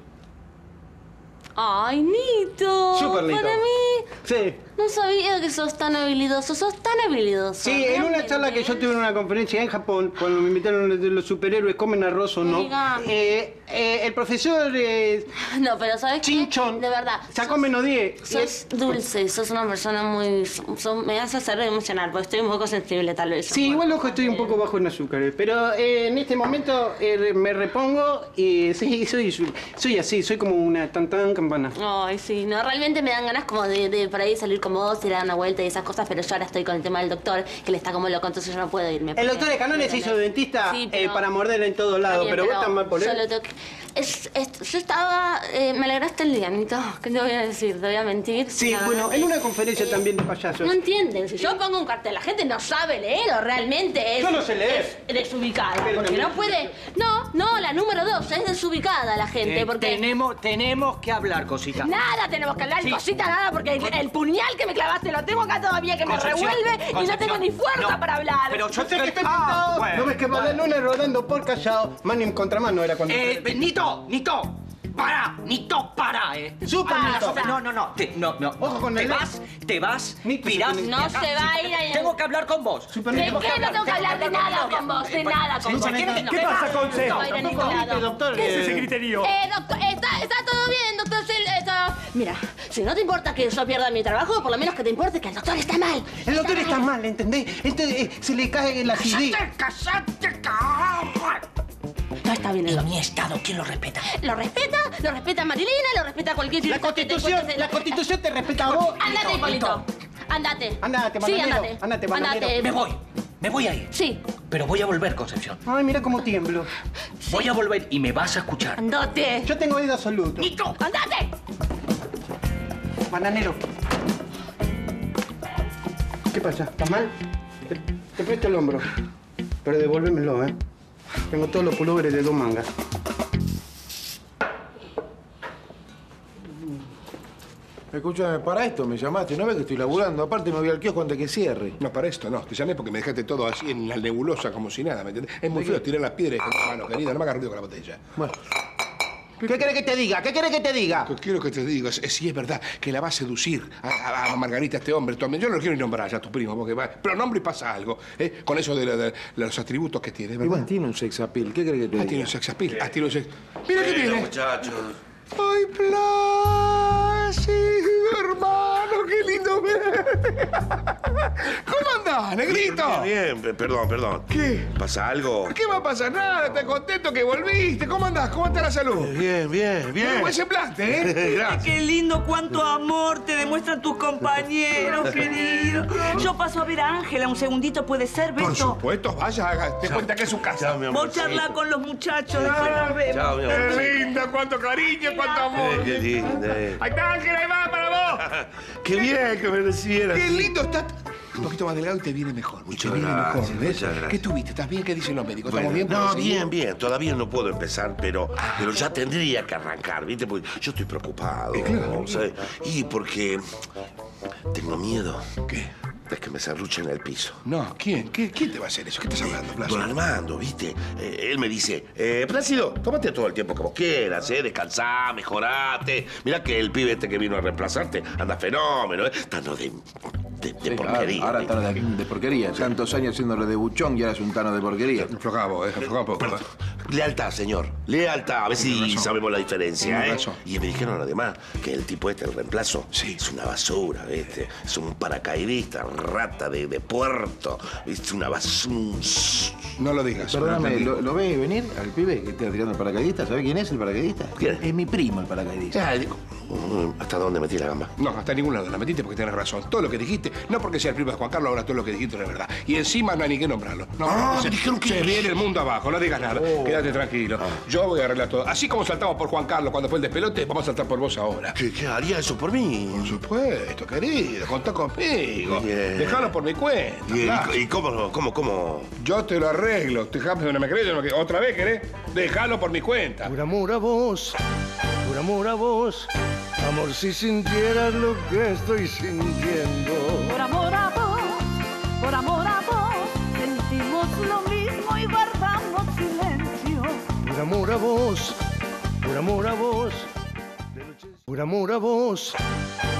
¡Ay, Nito! Súper lindo. Para mí. Sí. No sabía que sos tan habilidoso, sos tan habilidoso. Sí, en una charla que yo tuve en una conferencia en Japón, cuando me invitaron los, los superhéroes comen arroz o no, eh, eh, el profesor eh, No, pero ¿sabes? Chinchón De verdad. sacó menos 10. y Sos dulce, sos una persona muy... sos- me hace hacer emocionar, porque estoy un poco sensible tal vez. Sí, igual ojo, estoy un poco bajo en azúcar, pero eh, en este momento me repongo y sí, soy, soy así, soy como una tan tan campana. Ay, sí, no, realmente me dan ganas como de, de por ahí salir con vos, ir a dar una vuelta y esas cosas, pero yo ahora estoy con el tema del doctor, que le está como loco, entonces yo no puedo irme. El doctor de Canones se hizo dentista Sí, eh, para morder en todos lados, pero, vos estás mal por yo él. lo tengo que- es- es- yo estaba... eh, me alegraste el día, Nito. ¿Qué te voy a decir? ¿Te voy a mentir? Sí, La bueno, en una conferencia también de payasos. No entienden. Si yo pongo un cartel, la gente no sabe leer o realmente es. Yo no sé leer. Es desubicada. Pero porque no puede. No, no, la número dos es desubicada la gente. Eh, porque. tenemos, tenemos que hablar, cosita. Nada tenemos que hablar, Sí. cosita, nada, porque el, el puñal que me clavaste lo tengo acá todavía que me Concepción, revuelve y no tengo Concepción, ni fuerza no, para hablar. pero yo Sé que te Ah, bueno, ¿No ves que va de lunes rodando por callado? Mano en contramano era cuando... Eh, Nito, Nito, para, Nito, para, eh. Super Para, Nito. No, no, no, te, no, no. Ojo con te el- vas, te vas, Nito. Super No se va a ir ahí. Tengo que hablar con vos. Super ¿De Nito. qué no tengo que hablar de nada con vos? De nada con vos. ¿Qué- pasa. Conce? No va a ir a ningún Tampoco lado. grite, doctor. ¿Qué es ese eh, griterío? Eh, doctor, está, está todo bien, doctor. Sil- está- Mira, si no te importa que yo pierda mi trabajo, por lo menos que te importe que el doctor está mal. El doctor está mal, ¿entendés? Entonces eh, se le cae la acidez. ¡Cállate, cállate! No está bien el En doctor. mi estado, ¿quién lo respeta? Lo respeta, lo respeta Marilina, lo respeta cualquier La te constitución, la constitución te respeta a vos. Andate, Hipólito. Andate. Andate, Sí, bananero. andate. Andate, bananero. Me voy, me voy a ir. Sí, Pero voy a volver, Concepción. Ay, mira cómo tiemblo. Voy a volver y me vas a escuchar. andate. Yo tengo oído absoluto. ¡Nito! Andate. Bananero. ¿Qué pasa? ¿Estás mal? Te, te presto el hombro. Pero devuélvemelo, ¿eh? Tengo todos los pulóveres de dos mangas. Escúchame, para esto me llamaste, ¿no ves que estoy laburando? Aparte me voy al kiosco antes que cierre. No, para esto no. Te llamé porque me dejaste todo así en la nebulosa como si nada, ¿me entendés? Es muy feo tirar las piedras con la mano, querida. No me hagas ruido con la botella. Bueno, ¿Qué querés que te diga? ¿Qué querés que te diga? Lo que quiero que te diga es, es si es verdad que la va a seducir a, a- a Margarita, este hombre. Yo no lo quiero ni nombrar ya, tu primo, porque va. Pero nombre y pasa algo, ¿eh? Con eso de, la- de los atributos que tiene, ¿verdad? igual tiene un sex appeal. ¿Qué querés que te Ah, diga? tiene un sex appeal. Ah, tiene un sex... Mira qué tiene. muchachos. ¡Ay, Plácido, hermano! ¡Qué lindo verte! ¿Cómo andás, negrito? Bien, bien, perdón, perdón. ¿Qué? ¿Pasa algo? ¿Por qué va a pasar nada? ¿Estás contento que volviste? ¿Cómo andás? ¿Cómo está la salud? Bien, bien, bien. Buen semblante, ¿eh? Gracias. Qué lindo, cuánto amor te demuestran tus compañeros, querido. Yo paso a ver a Ángela un segundito, ¿puede ser, Por Beto? supuesto, vaya, haga- te cuenta que es su casa. Chao, mi amor. Vos charla con los muchachos, después nos vemos. Chao, mi amor. ¡Qué linda! ¡Cuánto cariño, cuánto amor! Eh, qué linda, eh. ¡Ahí está, Ángela! ¡Ahí va para vos! Qué bien que me recibieras. ¡Qué lindo está! Un poquito más delgado y te viene mejor. Muchas te viene gracias, mejor, ¿ves? muchas gracias. ¿Qué tuviste? ¿Estás bien? ¿Qué dicen los médicos? Bueno, ¿Estamos bien? no, bien, bien. Todavía no puedo empezar, pero, pero ya tendría que arrancar, ¿viste? Porque yo estoy preocupado. Eh, claro. ¿sabes? Y porque tengo miedo. ¿Qué? De que me serruchen el piso. No, ¿quién? ¿Qué, ¿Quién te va a hacer eso? ¿Qué estás hablando, Blas? Don Armando, ¿viste? Eh, él me dice, eh, Plácido, tómate todo el tiempo que vos quieras, ¿eh? Descansá, mejorate. Mirá que el pibe este que vino a reemplazarte anda fenómeno, ¿eh? Está no de, de, de porquería. Ahora está de, de porquería. Tantos años haciéndole de buchón y ahora es un tano de porquería. Aflojá vos, eh, aflojá un poco. Perdón. Lealtad, señor. Lealtad. A ver si razón. sabemos la diferencia, Tiene ¿eh? razón. Y me dijeron además que el tipo este, el reemplazo, Sí. es una basura, ¿viste? Es un paracaidista, rata de, de puerto, ¿viste? Una basura. No lo digas. Perdóname. ¿lo, lo ves venir al pibe que está tirando el paracaidista? ¿Sabes quién es el paracaidista? ¿Quién? Es mi primo el paracaidista. Ya, digo, mm, ¿hasta dónde metí la gamba? No, hasta ningún lado la metiste porque tenés razón. Todo lo que dijiste, no porque sea el primo de Juan Carlos, ahora todo lo que dijiste no es verdad. Y encima no hay ni que nombrarlo. No, Ah, se, me dijeron que- se viene el mundo abajo, no digas nada. Oh. Quédate tranquilo. Ah. Yo voy a arreglar todo. Así como saltamos por Juan Carlos cuando fue el despelote, vamos a saltar por vos ahora. ¿Qué, qué haría eso por mí? Por supuesto, querido, contá conmigo. Bien. Déjalo por mi cuenta. ¿Y, Blas. y- y cómo, cómo, cómo? Yo te lo arreglo. Te no me crees, no me. ¿Otra vez querés? Déjalo por mi cuenta. Por amor a vos, por amor a vos, amor si sintieras lo que estoy sintiendo. Por amor a vos, por amor a vos, amor a vos, por amor a vos, Por amor a vos,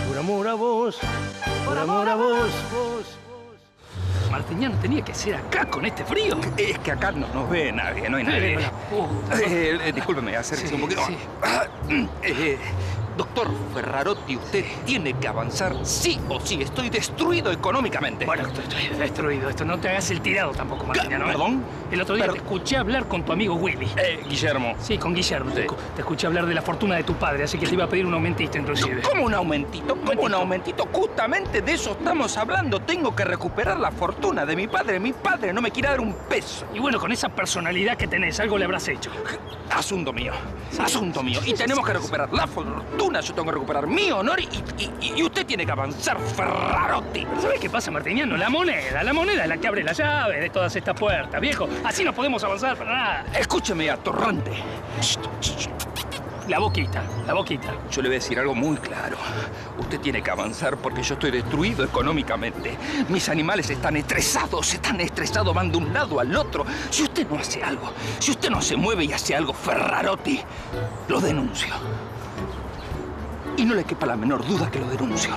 por amor a vos, por amor a vos, vos. Martiñán tenía que ser acá con este frío. Es que acá no nos ve nadie, no hay nadie. Eh, Eh, eh, discúlpeme, acérquese Sí, un poquito. sí. Ah, eh, doctor Ferrarotti, usted tiene que avanzar sí o sí. Estoy destruido económicamente. Bueno, estoy, destruido. Esto no te hagas el tirado tampoco, Martiñán. ¿no? ¿Perdón? El otro día te escuché hablar con tu amigo Willy. Eh, Guillermo. Sí, con Guillermo. Te escuché hablar de la fortuna de tu padre, así que te iba a pedir un aumentito, inclusive. ¿Cómo un aumentito? ¿Cómo un aumentito? Justamente de eso estamos hablando. Tengo que recuperar la fortuna de mi padre. Mi padre no me quiere dar un peso. Y bueno, con esa personalidad que tenés, algo le habrás hecho. Asunto mío. Asunto mío. Y tenemos que recuperar la fortuna. Yo tengo que recuperar mi honor y, y- y usted tiene que avanzar, Ferrarotti. Pero ¿Sabes qué pasa, Martiniano? La moneda. La moneda es la que abre la llave de todas estas puertas, viejo. Así no podemos avanzar para nada. Escúcheme, atorrante. La boquita, la boquita. Yo le voy a decir algo muy claro. Usted tiene que avanzar porque yo estoy destruido económicamente. Mis animales están estresados, están estresados, van de un lado al otro. Si usted no hace algo, si usted no se mueve y hace algo, Ferrarotti, lo denuncio. Y no le quepa la menor duda que lo denuncio.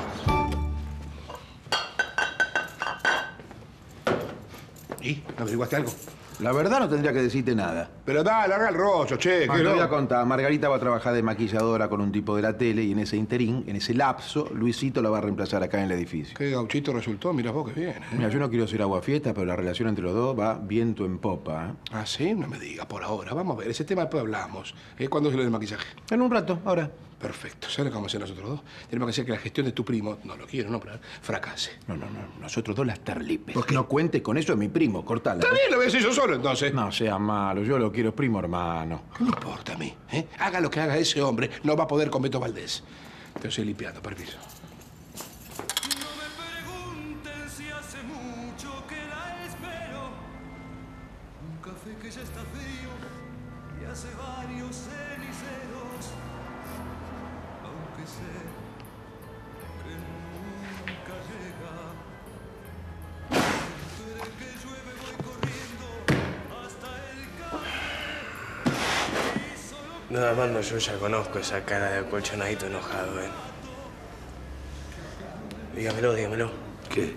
¿Y? ¿Averiguaste algo? La verdad no tendría que decirte nada. Pero dale, haga el rollo, che. Ah, qué te voy a contar. Margarita va a trabajar de maquilladora con un tipo de la tele y en ese interín, en ese lapso, Luisito la va a reemplazar acá en el edificio. Qué gauchito resultó, mira vos que bien. ¿eh? Mira, yo no quiero ser aguafiesta, pero la relación entre los dos va viento en popa. ¿eh? Ah, sí, no me diga, por ahora. Vamos a ver, ese tema después hablamos. ¿Eh? ¿Cuándo es lo del maquillaje? En un rato, ahora. Perfecto. ¿Sabes lo que vamos a hacer nosotros dos? Tenemos que hacer que la gestión de tu primo, no lo quiero nombrar, fracase. No, no, no. Nosotros dos las terlipes. No cuente con eso, es mi primo, cortala. Está bien, lo voy a yo solo entonces. No sea malo, yo lo quiero, primo hermano. ¿Qué me importa a mí? ¿eh? Haga lo que haga ese hombre, no va a poder con Beto Valdés. Te estoy limpiando, permiso. Armando, yo ya conozco esa cara de acolchonadito enojado, ¿eh? Dígamelo, dígamelo. ¿Qué?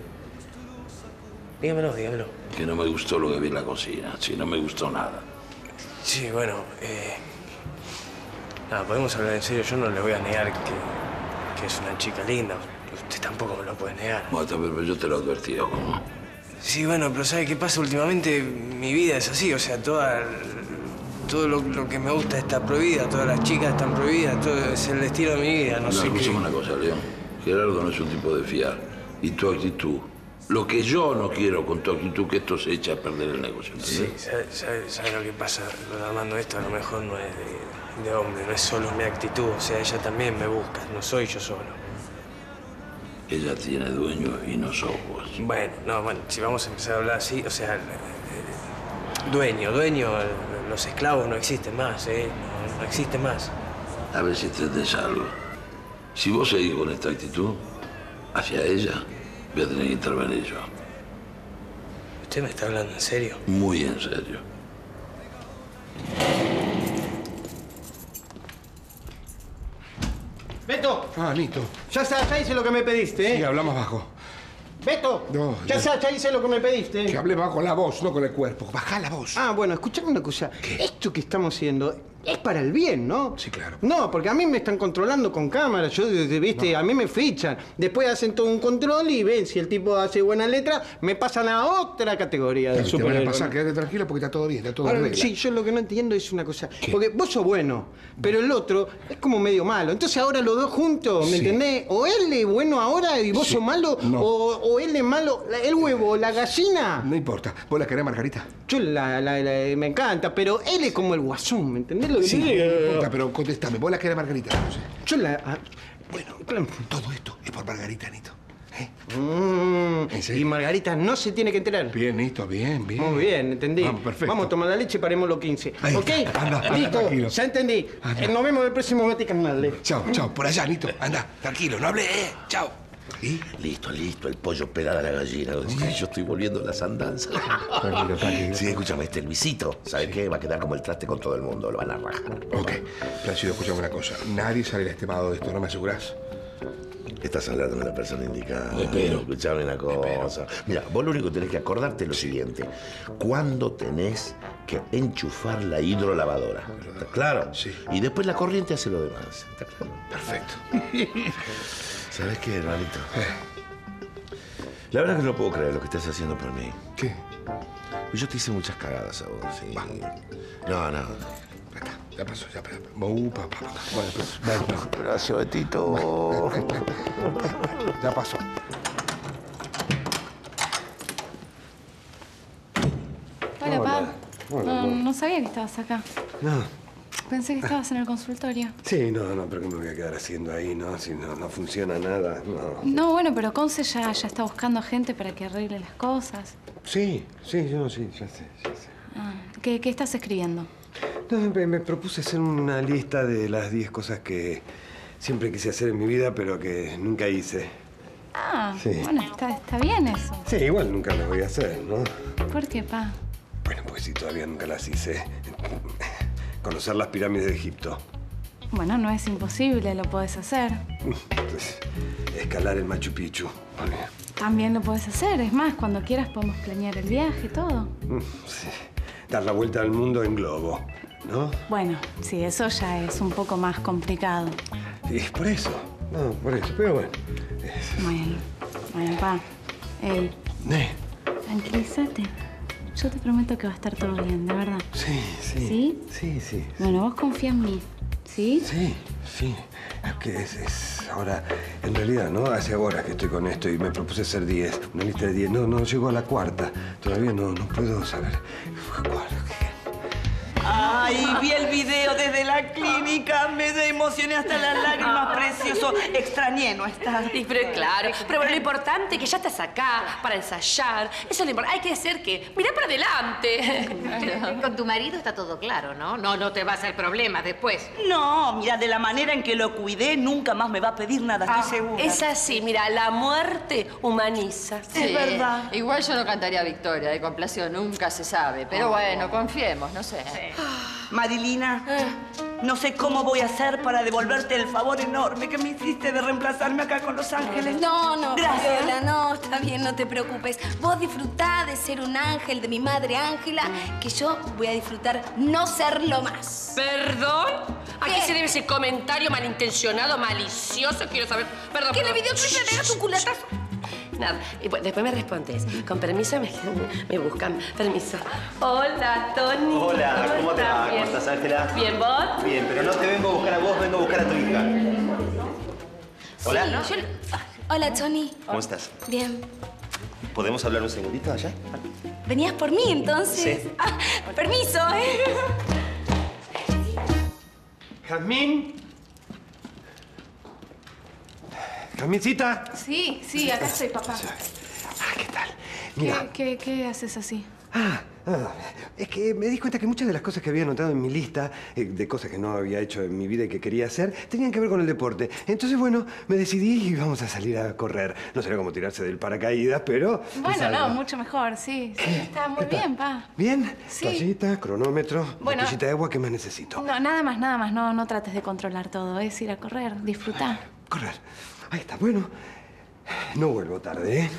Dígamelo, dígamelo. Que no me gustó lo que vi en la cocina. Sí, no me gustó nada. Sí, bueno, eh... Nada, podemos hablar en serio. Yo no le voy a negar que, que es una chica linda. Usted tampoco me lo puede negar. Bueno, pero yo te lo advertí, ¿cómo? Sí, bueno, pero ¿sabe qué pasa? Últimamente mi vida es así, o sea, toda, todo lo, lo que me gusta está prohibida, todas las chicas están prohibidas, todo es el estilo de mi vida, no, No, sé qué. una cosa, León. Gerardo no es un tipo de fiar. Y tu actitud. Lo que yo no quiero con tu actitud que esto se echa a perder el negocio. Sí, ¿entendés? ¿sabe, sabe- sabe lo que pasa? Armando, esto a lo mejor no es de, de hombre, no es solo mi actitud, o sea, ella también me busca, no soy yo solo. Ella tiene dueño y no sos vos. Bueno, no, bueno, si vamos a empezar a hablar así, o sea, dueño, dueño, los esclavos no existen más, ¿eh? No, no existen más. A ver si entendés algo. Si vos seguís con esta actitud hacia ella, voy a tener que intervenir yo. ¿Usted me está hablando en serio? Muy en serio. Beto, Ah, Nito. ya, está, ya hice lo que me pediste, ¿eh? Sí, hablamos bajo. Beto, No, ya, está, ya hice lo que me pediste. Que hable bajo la voz, no con el cuerpo. Baja la voz. Ah, bueno, escuchame una cosa. Esto que estamos haciendo es para el bien, ¿no? Sí, claro. No, porque a mí me están controlando con cámaras. Yo, viste, a mí me fichan. Después hacen todo un control y ven si el tipo hace buena letra, me pasan a otra categoría de Te van a pasar, quédate tranquilo porque está todo bien, está todo Ahora, regla. sí, yo lo que no entiendo es una cosa. Porque vos sos bueno, pero el otro es como medio malo. Entonces ahora los dos juntos, ¿me Sí. entendés? O él es bueno ahora y vos Sí. sos malo, No. o, o él es malo, el huevo, la gallina. No importa. ¿Vos la querés, Margarita? Yo la, la- la- me encanta, pero él es como el guasón, ¿me entendés lo que Sí, te no importa, pero contestame. ¿Vos la querés, Margarita? Yo la. ah, Bueno, todo esto es por Margarita, Nito. mm, y Margarita no se tiene que enterar. Bien, Nito, bien, bien. Muy bien, entendí. Vamos, perfecto. Vamos a tomar la leche y paremos los 15. Ahí ¿Ok? está. Anda, anda, Listo, tranquilo. ya entendí. Eh, nos vemos en el próximo Vaticanal. Chao, chao. Por allá, Nito. Anda, tranquilo, no hable, eh. Chao. Listo, listo, el pollo pelada a la gallina. Yo estoy volviendo a las andanzas. Tranquilo, tranquilo. Sí, escúchame, este Luisito, ¿sabes qué? Va a quedar como el traste con todo el mundo, lo van a rajar. Ok. Plácido, escúchame una cosa. Nadie sale lastimado de esto, ¿no me asegurás? Estás hablando con la persona indicada. Espero. Escuchame una cosa. Mira, vos lo único que tenés que acordarte es lo siguiente. ¿Cuándo tenés que enchufar la hidrolavadora? ¿Está claro? Sí. Y después la corriente hace lo demás. ¿Está claro? Perfecto. ¿Sabes qué, hermanito? La verdad que no puedo creer lo que estás haciendo por mí. ¿Qué? Yo te hice muchas cagadas a vos, sí. No, no. Ya pasó, ya pasó. Upa, pa, pa. Bueno, pues. Gracias, Betito. Ya pasó. Hola, pa. Hola, no, amor. no sabía que estabas acá. No, Pensé que estabas en el consultorio. sí, no, no, pero ¿qué me voy a quedar haciendo ahí, no? Si no, no funciona nada, no. No, bueno, pero Conce ya, ya está buscando gente para que arregle las cosas. Sí, sí, yo sí, ya sé, ya sé. Ah, ¿qué, qué estás escribiendo? No, me, me propuse hacer una lista de las 10 cosas que siempre quise hacer en mi vida, pero que nunca hice. Ah, Sí. bueno, está, está bien eso. Sí, igual nunca las voy a hacer, ¿no? ¿Por qué, pa? Bueno, pues sí, todavía nunca las hice. Conocer las pirámides de Egipto. Bueno, no es imposible, lo puedes hacer. Escalar el Machu Picchu. Vale. También lo puedes hacer. Es más, cuando quieras podemos planear el viaje, todo. Mm, sí. Dar la vuelta al mundo en globo, ¿no? Bueno, sí, eso ya es un poco más complicado. Es por eso. No, por eso. Pero bueno. Bueno, bueno, pa. Ey, Eh, tranquilízate. Yo te prometo que va a estar todo bien, de verdad. sí, sí. ¿Sí? Sí, sí. Bueno, vos confía en mí, ¿sí? Sí, sí. Es que es, es ahora, en realidad, ¿no? Hace horas que estoy con esto y me propuse hacer 10, una lista de 10. No, no llego a la cuarta. Todavía no, no puedo saber. Ay, vi el video desde la clínica, me emocioné hasta las lágrimas, precioso. Extrañé no estar. Y, pero claro, pero bueno, lo importante es que ya estás acá para ensayar. Eso es lo importante. Hay que hacer que. Mirá para adelante. Con tu marido está todo claro, ¿no? No, no te va a hacer problemas después. No, mira, de la manera en que lo cuidé, nunca más me va a pedir nada, estoy segura. Es así, mira, la muerte humaniza. Es verdad. Igual yo no cantaría Victoria, de complación, nunca se sabe. Pero Oh. bueno, confiemos, no sé. Marilina, no sé cómo voy a hacer para devolverte el favor enorme que me hiciste de reemplazarme acá con Los Ángeles. No, no, Gracias. Fabiola, no, está bien, no te preocupes. Vos disfrutá de ser un ángel de mi madre Ángela, que yo voy a disfrutar no serlo más. ¿Perdón? ¿A qué ¿Qué? se debe ese comentario malintencionado, malicioso? Quiero saber. Perdón. Videoclip le pegas un culatazo. Nada. Y bueno, después me respondes. Con permiso, me, me buscan. Permiso. Hola, Tony. Hola, ¿cómo te va? ¿Cómo estás, Ángela? Bien, ¿vos? Bien, pero no te vengo a buscar a vos, vengo a buscar a tu hija. Hola. Sí, yo- Hola, Tony. ¿Cómo estás? Bien. ¿Podemos hablar un segundito allá? ¿Venías por mí entonces? Sí. Ah, permiso, ¿eh? Jazmín. Jazmincita. Sí, sí, acá estoy, papá. Mira. ¿Qué, qué, qué haces así? Ah, ah, es que me di cuenta que muchas de las cosas que había anotado en mi lista, eh, de cosas que no había hecho en mi vida y que quería hacer, tenían que ver con el deporte. Entonces, bueno, me decidí y vamos a salir a correr. No será como tirarse del paracaídas, pero... Bueno, no, mucho mejor, sí. sí está muy bien, pa. ¿Bien? Sí. Toallita, cronómetro, Bueno. botellita de agua que más necesito. No, nada más, nada más. No, no trates de controlar todo. Es ir a correr, disfrutar. Correr. Ahí está, bueno. No vuelvo tarde, ¿eh?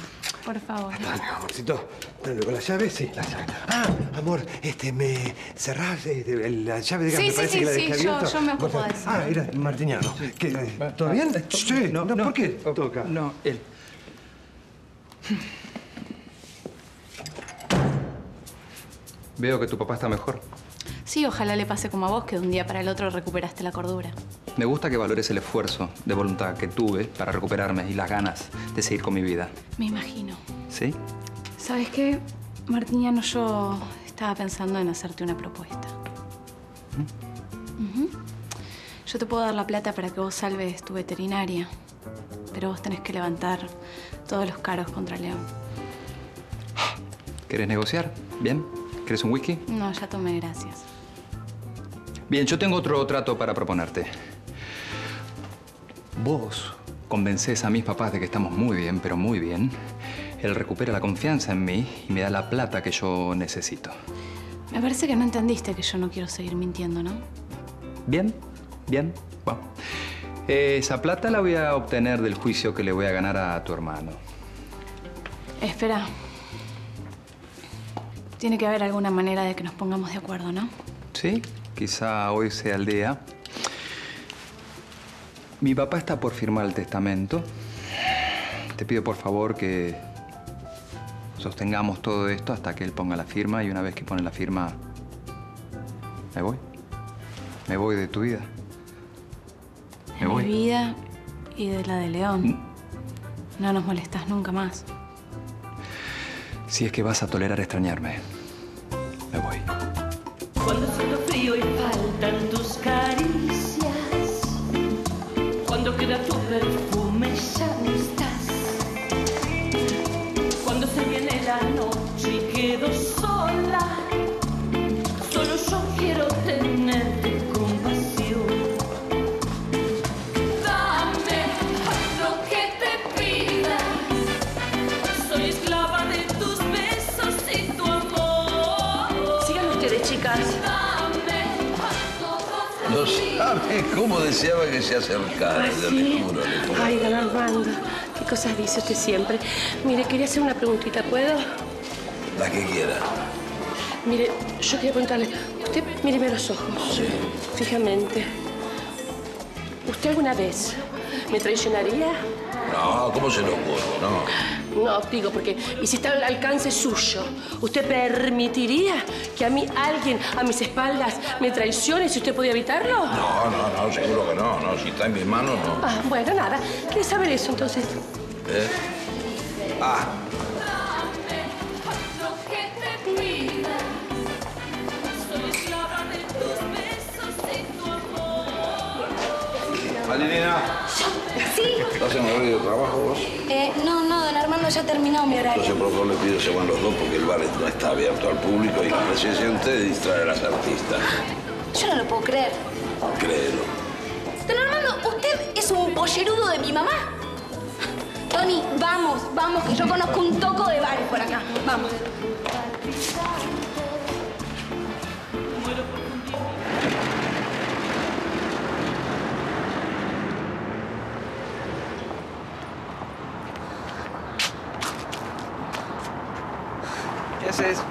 Por favor. Dale, amorcito. Dale con la llave, sí, la llave. Ah, amor, este, ¿me cerrás eh, de- la llave de gas? Sí, me sí, parece sí, que la sí, dejé yo- abierta. yo me ocupo de eso. Ah, era Martiniano. ¿Qué, ¿Todo bien? Sí, no, ¿por qué toca? No, él. Veo que tu papá está mejor. Sí, ojalá le pase como a vos, que de un día para el otro recuperaste la cordura. Me gusta que valores el esfuerzo de voluntad que tuve para recuperarme y las ganas de seguir con mi vida. Me imagino. ¿Sí? ¿Sabes qué? Martiniano, yo estaba pensando en hacerte una propuesta. Ujú. Yo te puedo dar la plata para que vos salves tu veterinaria, pero vos tenés que levantar todos los caros contra León. ¿Querés negociar? ¿Bien? ¿Querés un whisky? No, ya tomé, gracias. Bien, yo tengo otro trato para proponerte. Vos convences a mis papás de que estamos muy bien, pero muy bien, él recupera la confianza en mí y me da la plata que yo necesito. Me parece que no entendiste que yo no quiero seguir mintiendo, ¿no? Bien, bien. Bueno, esa plata la voy a obtener del juicio que le voy a ganar a tu hermano. Espera. Tiene que haber alguna manera de que nos pongamos de acuerdo, ¿no? ¿Sí? Quizá hoy sea el día. Mi papá está por firmar el testamento. Te pido por favor que sostengamos todo esto hasta que él ponga la firma y una vez que pone la firma, me voy. Me voy de tu vida. Me De mi vida y de la de León. No nos molestas nunca más. Si es que vas a tolerar extrañarme, me voy. Faltan caricias, cuando queda tu perfume ya no estás, cuando se viene la noche y quedo sola, solo yo quiero tenerte compasión. Dame lo que te pidas, soy esclava de tus besos y tu amor. Sigan ustedes, chicas. No sabe cómo deseaba que se acercara, Ay, yo sí. le juro. le juro. Ay, don Armando, qué cosas dice usted siempre. Mire, quería hacer una preguntita, ¿puedo? La que quiera. Mire, yo quería preguntarle, usted míreme los ojos. Sí. Fijamente. ¿Usted alguna vez me traicionaría? No, ¿cómo se lo ocurre? No. No, digo, porque, y si está al alcance suyo, ¿usted permitiría que a mí alguien a mis espaldas me traicione si usted podía evitarlo? No, no, no, seguro que no. No, si está en mis manos, no. Ah, bueno, nada. ¿Quiere saber eso entonces? ¿Eh? Ah, Lo ¿estás en horario de trabajo vos? Eh, no, no, don Armando ya terminó mi horario. Entonces, por favor, le pido que se van los dos porque el bar no está abierto al público y la presencia de ustedes distrae a las artistas. Yo no lo puedo creer. Créelo. Don Armando, ¿usted es un pollerudo de mi mamá? Tony, vamos, vamos, que yo conozco un toco de bares por acá. Vamos. Haces?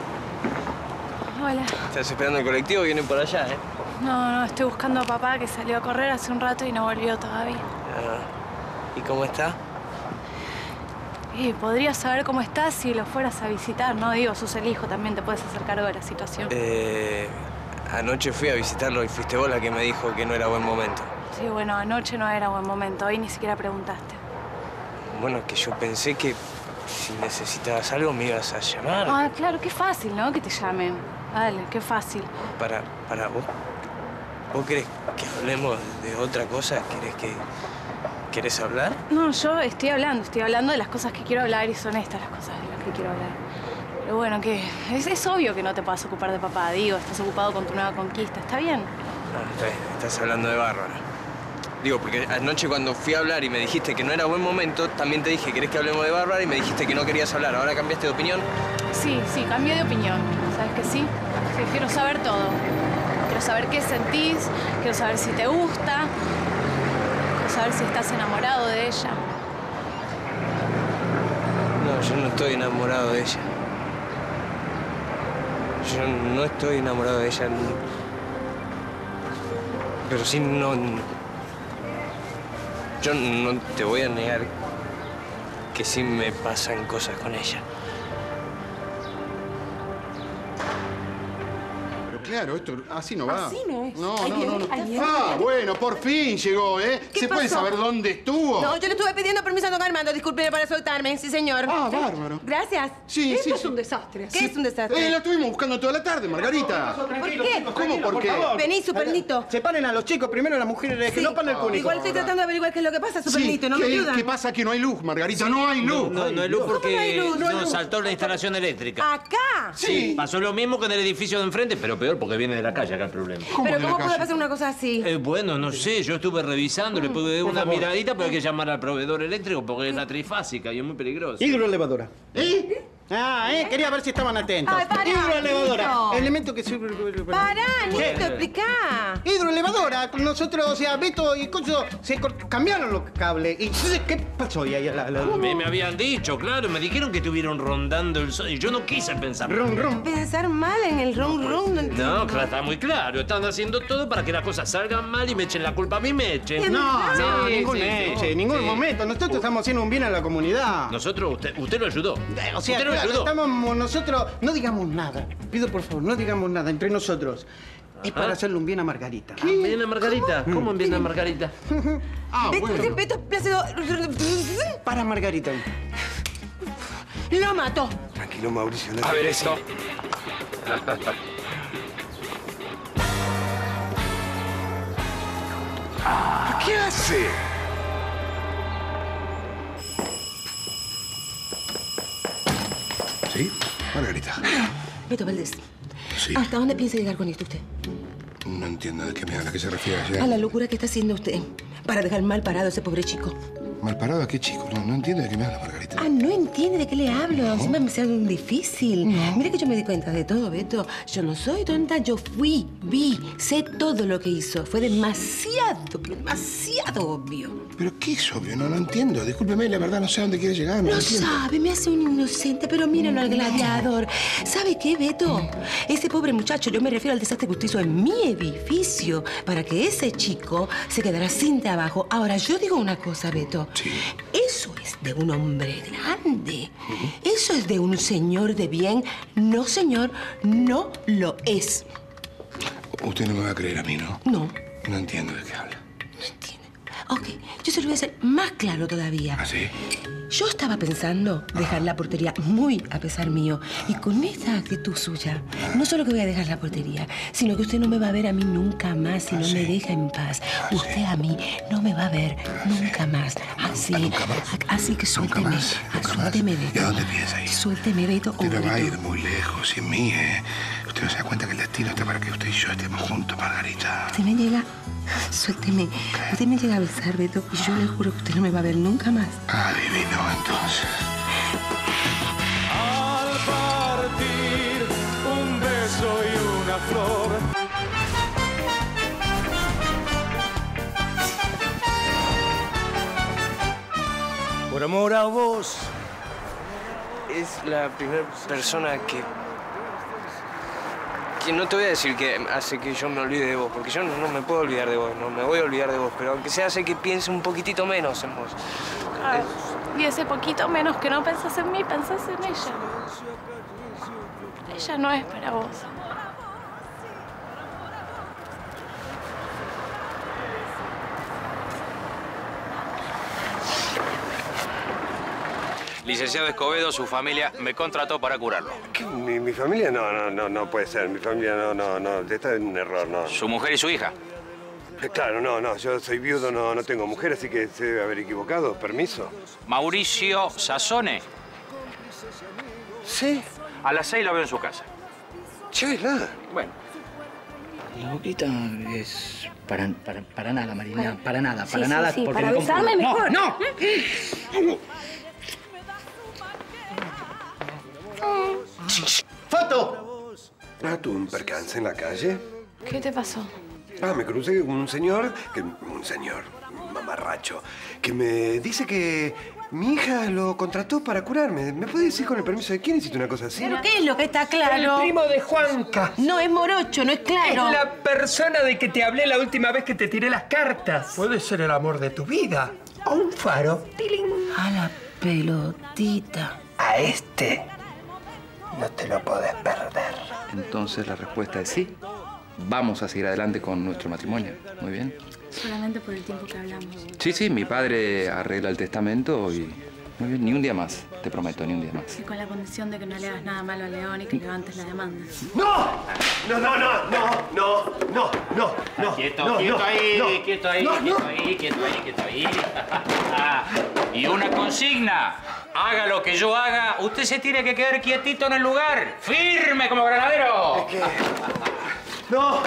Hola. ¿Estás esperando el colectivo? Viene por allá, ¿eh? No, no, estoy buscando a papá que salió a correr hace un rato y no volvió todavía. Ah, ¿Y cómo está? Y podrías saber cómo estás si lo fueras a visitar, ¿no? Digo, sos el hijo, también te puedes hacer cargo de la situación. Eh, anoche fui a visitarlo y fuiste vos la que me dijo que no era buen momento. Sí, bueno, anoche no era buen momento, hoy ni siquiera preguntaste. Bueno, que yo pensé que si necesitabas algo me ibas a llamar. Ah, claro, qué fácil, ¿no? Que te llamen. Dale, qué fácil. Para, para vos. ¿Vos querés que hablemos de otra cosa? ¿Querés que... ¿Querés hablar? No, yo estoy hablando, estoy hablando de las cosas que quiero hablar y son estas las cosas de las que quiero hablar. Pero bueno, que es, es obvio que no te puedas ocupar de papá, digo, estás ocupado con tu nueva conquista, ¿está bien? Está bien, estás hablando de Bárbara. Digo, porque anoche cuando fui a hablar y me dijiste que no era buen momento, también te dije, ¿querés que hablemos de Bárbara? Y me dijiste que no querías hablar. ¿Ahora cambiaste de opinión? Sí, sí, cambié de opinión. ¿Sabes que sí? Sí, quiero saber todo. Quiero saber qué sentís, quiero saber si te gusta, quiero saber si estás enamorado de ella. No, yo no estoy enamorado de ella. Yo no estoy enamorado de ella. Pero sí no... Yo no te voy a negar que sí me pasan cosas con ella. Claro, esto así no va. Así no es. No, Ahí no, no, no. ahí viene. Ah, bueno, por fin llegó, ¿eh? ¿Qué ¿Se puede pasó? saber dónde estuvo? No, yo le estuve pidiendo permiso a don Armando. Discúlpeme para soltarme. Sí, señor. Ah, bárbaro. Gracias. Sí, Esto sí, es sí. un desastre. ¿Qué Sí. es un desastre? Eh, la estuvimos buscando toda la tarde, Margarita. ¿Por qué? ¿Cómo por qué? Vení, supernito. Separen a los chicos, primero a las mujeres, que no para el público. Igual estoy tratando de averiguar qué es lo que pasa, Sí, supernito. ¿No me ¿qué, ayudan? ¿Qué pasa? Que no hay luz, Margarita. No hay luz. No, no hay luz porque no hay luz? No hay no, luz. saltó la instalación eléctrica. ¿Acá? Pasó lo mismo que en el edificio de enfrente, pero peor porque viene de la calle acá el problema. ¿Pero cómo puede pasar una cosa así? Eh, Bueno, no sé, yo estuve revisando, le pude dar una favor. miradita, pero hay que llamar al proveedor eléctrico porque es una trifásica y es muy peligrosa. Hidroelevadora. ¿Eh? Ah, ¿eh? Quería ver si estaban atentos. Ay, pará, Hidroelevadora. Nito. Elemento que sirve... Pará, ¿Qué? Nito, explicá. Hidroelevadora. Nosotros, o sea, Beto y Cocho se cambiaron los cables. ¿Y qué pasó ahí? a la- la- Me, me habían dicho, claro, me dijeron que estuvieron rondando el sol y yo no quise pensar. Ron, ron. Pensar mal en el ron ron. No. No, claro, está muy claro. Están haciendo todo para que las cosas salgan mal y me echen la culpa a mí, me echen. No, no, Sí, ningún sí, en ningún Sí. momento. Nosotros estamos haciendo un bien a la comunidad. Nosotros, usted, usted lo ayudó. O sea, usted lo claro, estamos nosotros... No digamos nada. Pido por favor, no digamos nada entre nosotros. Es para hacerle un bien a Margarita. ¿Qué? ¿Bien a Margarita? ¿Cómo bien a Margarita? Ah, bueno. Beto, Plácido. Para Margarita. Lo mató. Tranquilo, Mauricio. no A ver esto. ¿Qué hace? ¿Sí? Margarita. Beto Valdés. Sí. ¿Hasta dónde piensa llegar con esto usted? No entiendo de qué me habla, a qué se refiere ayer. A la locura que está haciendo usted para dejar mal parado a ese pobre chico. ¿Mal parado a qué chico? No, no entiendo de qué me habla, Margarita. Ah, no entiende de qué le hablo. Encima me sea difícil. Mira que yo me di cuenta de todo, Beto. Yo no soy tonta, yo fui, vi, sé todo lo que hizo. Fue demasiado, pero demasiado obvio. ¿Pero qué es obvio? No, no entiendo. Discúlpeme, la verdad no sé a dónde quiere llegar. No, No sabe, me hace un inocente, pero míralo al gladiador. ¿Sabe qué, Beto? Ese pobre muchacho, yo me refiero al desastre que usted hizo en mi edificio para que ese chico se quedara sin trabajo. Ahora, yo digo una cosa, Beto. Eso es de un hombre grande. Eso es de un señor de bien. No, señor, no lo es. Usted no me va a creer a mí, ¿no? No. No entiendo de qué habla. Ok, yo se lo voy a hacer más claro todavía. ¿Ah, sí? Yo estaba pensando dejar la portería muy a pesar mío. Y con esta actitud suya, no solo que voy a dejar la portería, sino que usted no me va a ver a mí nunca más si no me deja en paz. usted a mí no me va a ver nunca más. Así, a- así que suélteme. Ah, Suélteme, Beto. ¿Y a dónde piensa ir? Suélteme, Beto. Usted no va a ir muy lejos sin mí, ¿eh? Usted no se da cuenta que el destino está para que usted y yo estemos juntos, Margarita. Usted me llega... Suélteme. Usted me llega a besar, Beto, y yo le juro que usted no me va a ver nunca más. Ah, divino, entonces. Al partir un beso y una flor. Por amor a vos. Es la primera persona que. Que no te voy a decir que hace que yo me olvide de vos, porque yo no, no me puedo olvidar de vos, no me voy a olvidar de vos, pero aunque sea hace que piense un poquitito menos en vos. Ah, y ese poquito menos que no pensás en mí, pensás en ella. Ella no es para vos. Licenciado Escobedo, su familia me contrató para curarlo. Mi, mi familia no, no, no, no puede ser. Mi familia no, no, no. Está en un error, no. ¿Su mujer y su hija? Eh, Claro, no, no. Yo soy viudo, no, no tengo mujer, así que se debe haber equivocado. Permiso. Mauricio Sazone. Sí. A las seis lo veo en su casa. Chévere. Bueno. La boquita es para, para, para nada, Marina. Para nada, Sí, para sí, nada. sí, porque para me besarme confundo. mejor. No, no. ¡Foto! Ah, tuve un percance en la calle. ¿Qué te pasó? Ah, me crucé con un señor, que, un señor, un mamarracho, que me dice que mi hija lo contrató para curarme. ¿Me puede decir con el permiso de quién hiciste una cosa así? ¿Pero qué es lo que está claro? El primo de Juanca. No es morocho, no es claro. Es la persona de que te hablé la última vez que te tiré las cartas. Puede ser el amor de tu vida. O un faro. A la pelotita. A este no te lo podés perder. Entonces la respuesta es sí. Vamos a seguir adelante con nuestro matrimonio. Muy bien. Solamente por el tiempo que hablamos. Sí, sí, mi padre arregla el testamento y... Muy bien, ni un día más, te prometo, ni un día más. Y con la condición de que no le hagas nada malo a León y que levantes la demanda. ¡No! No, no, no, no, no, no, no, no. Quieto, no, quieto no, ahí, no. quieto ahí, No, quieto no. ahí, quieto ahí, quieto ahí. y una consigna haga lo que yo haga, usted se tiene que quedar quietito en el lugar. ¡Firme como granadero! Es que... ¡No!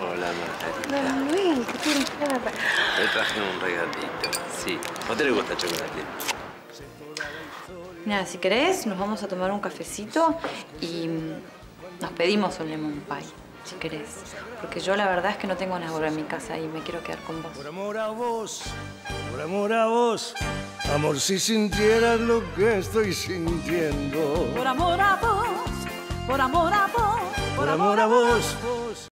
Hola, ¿qué tienes? Te traje un regalito. Sí. ¿No te le gusta el chocolate? Mira, si querés, nos vamos a tomar un cafecito y mm, nos pedimos un lemon pie, si querés. Porque yo la verdad es que no tengo ganas de volver a mi casa y me quiero quedar con vos. Por amor a vos, por amor a vos, amor si sintieras lo que estoy sintiendo. Por amor a vos, por amor a vos, Por amor a vos,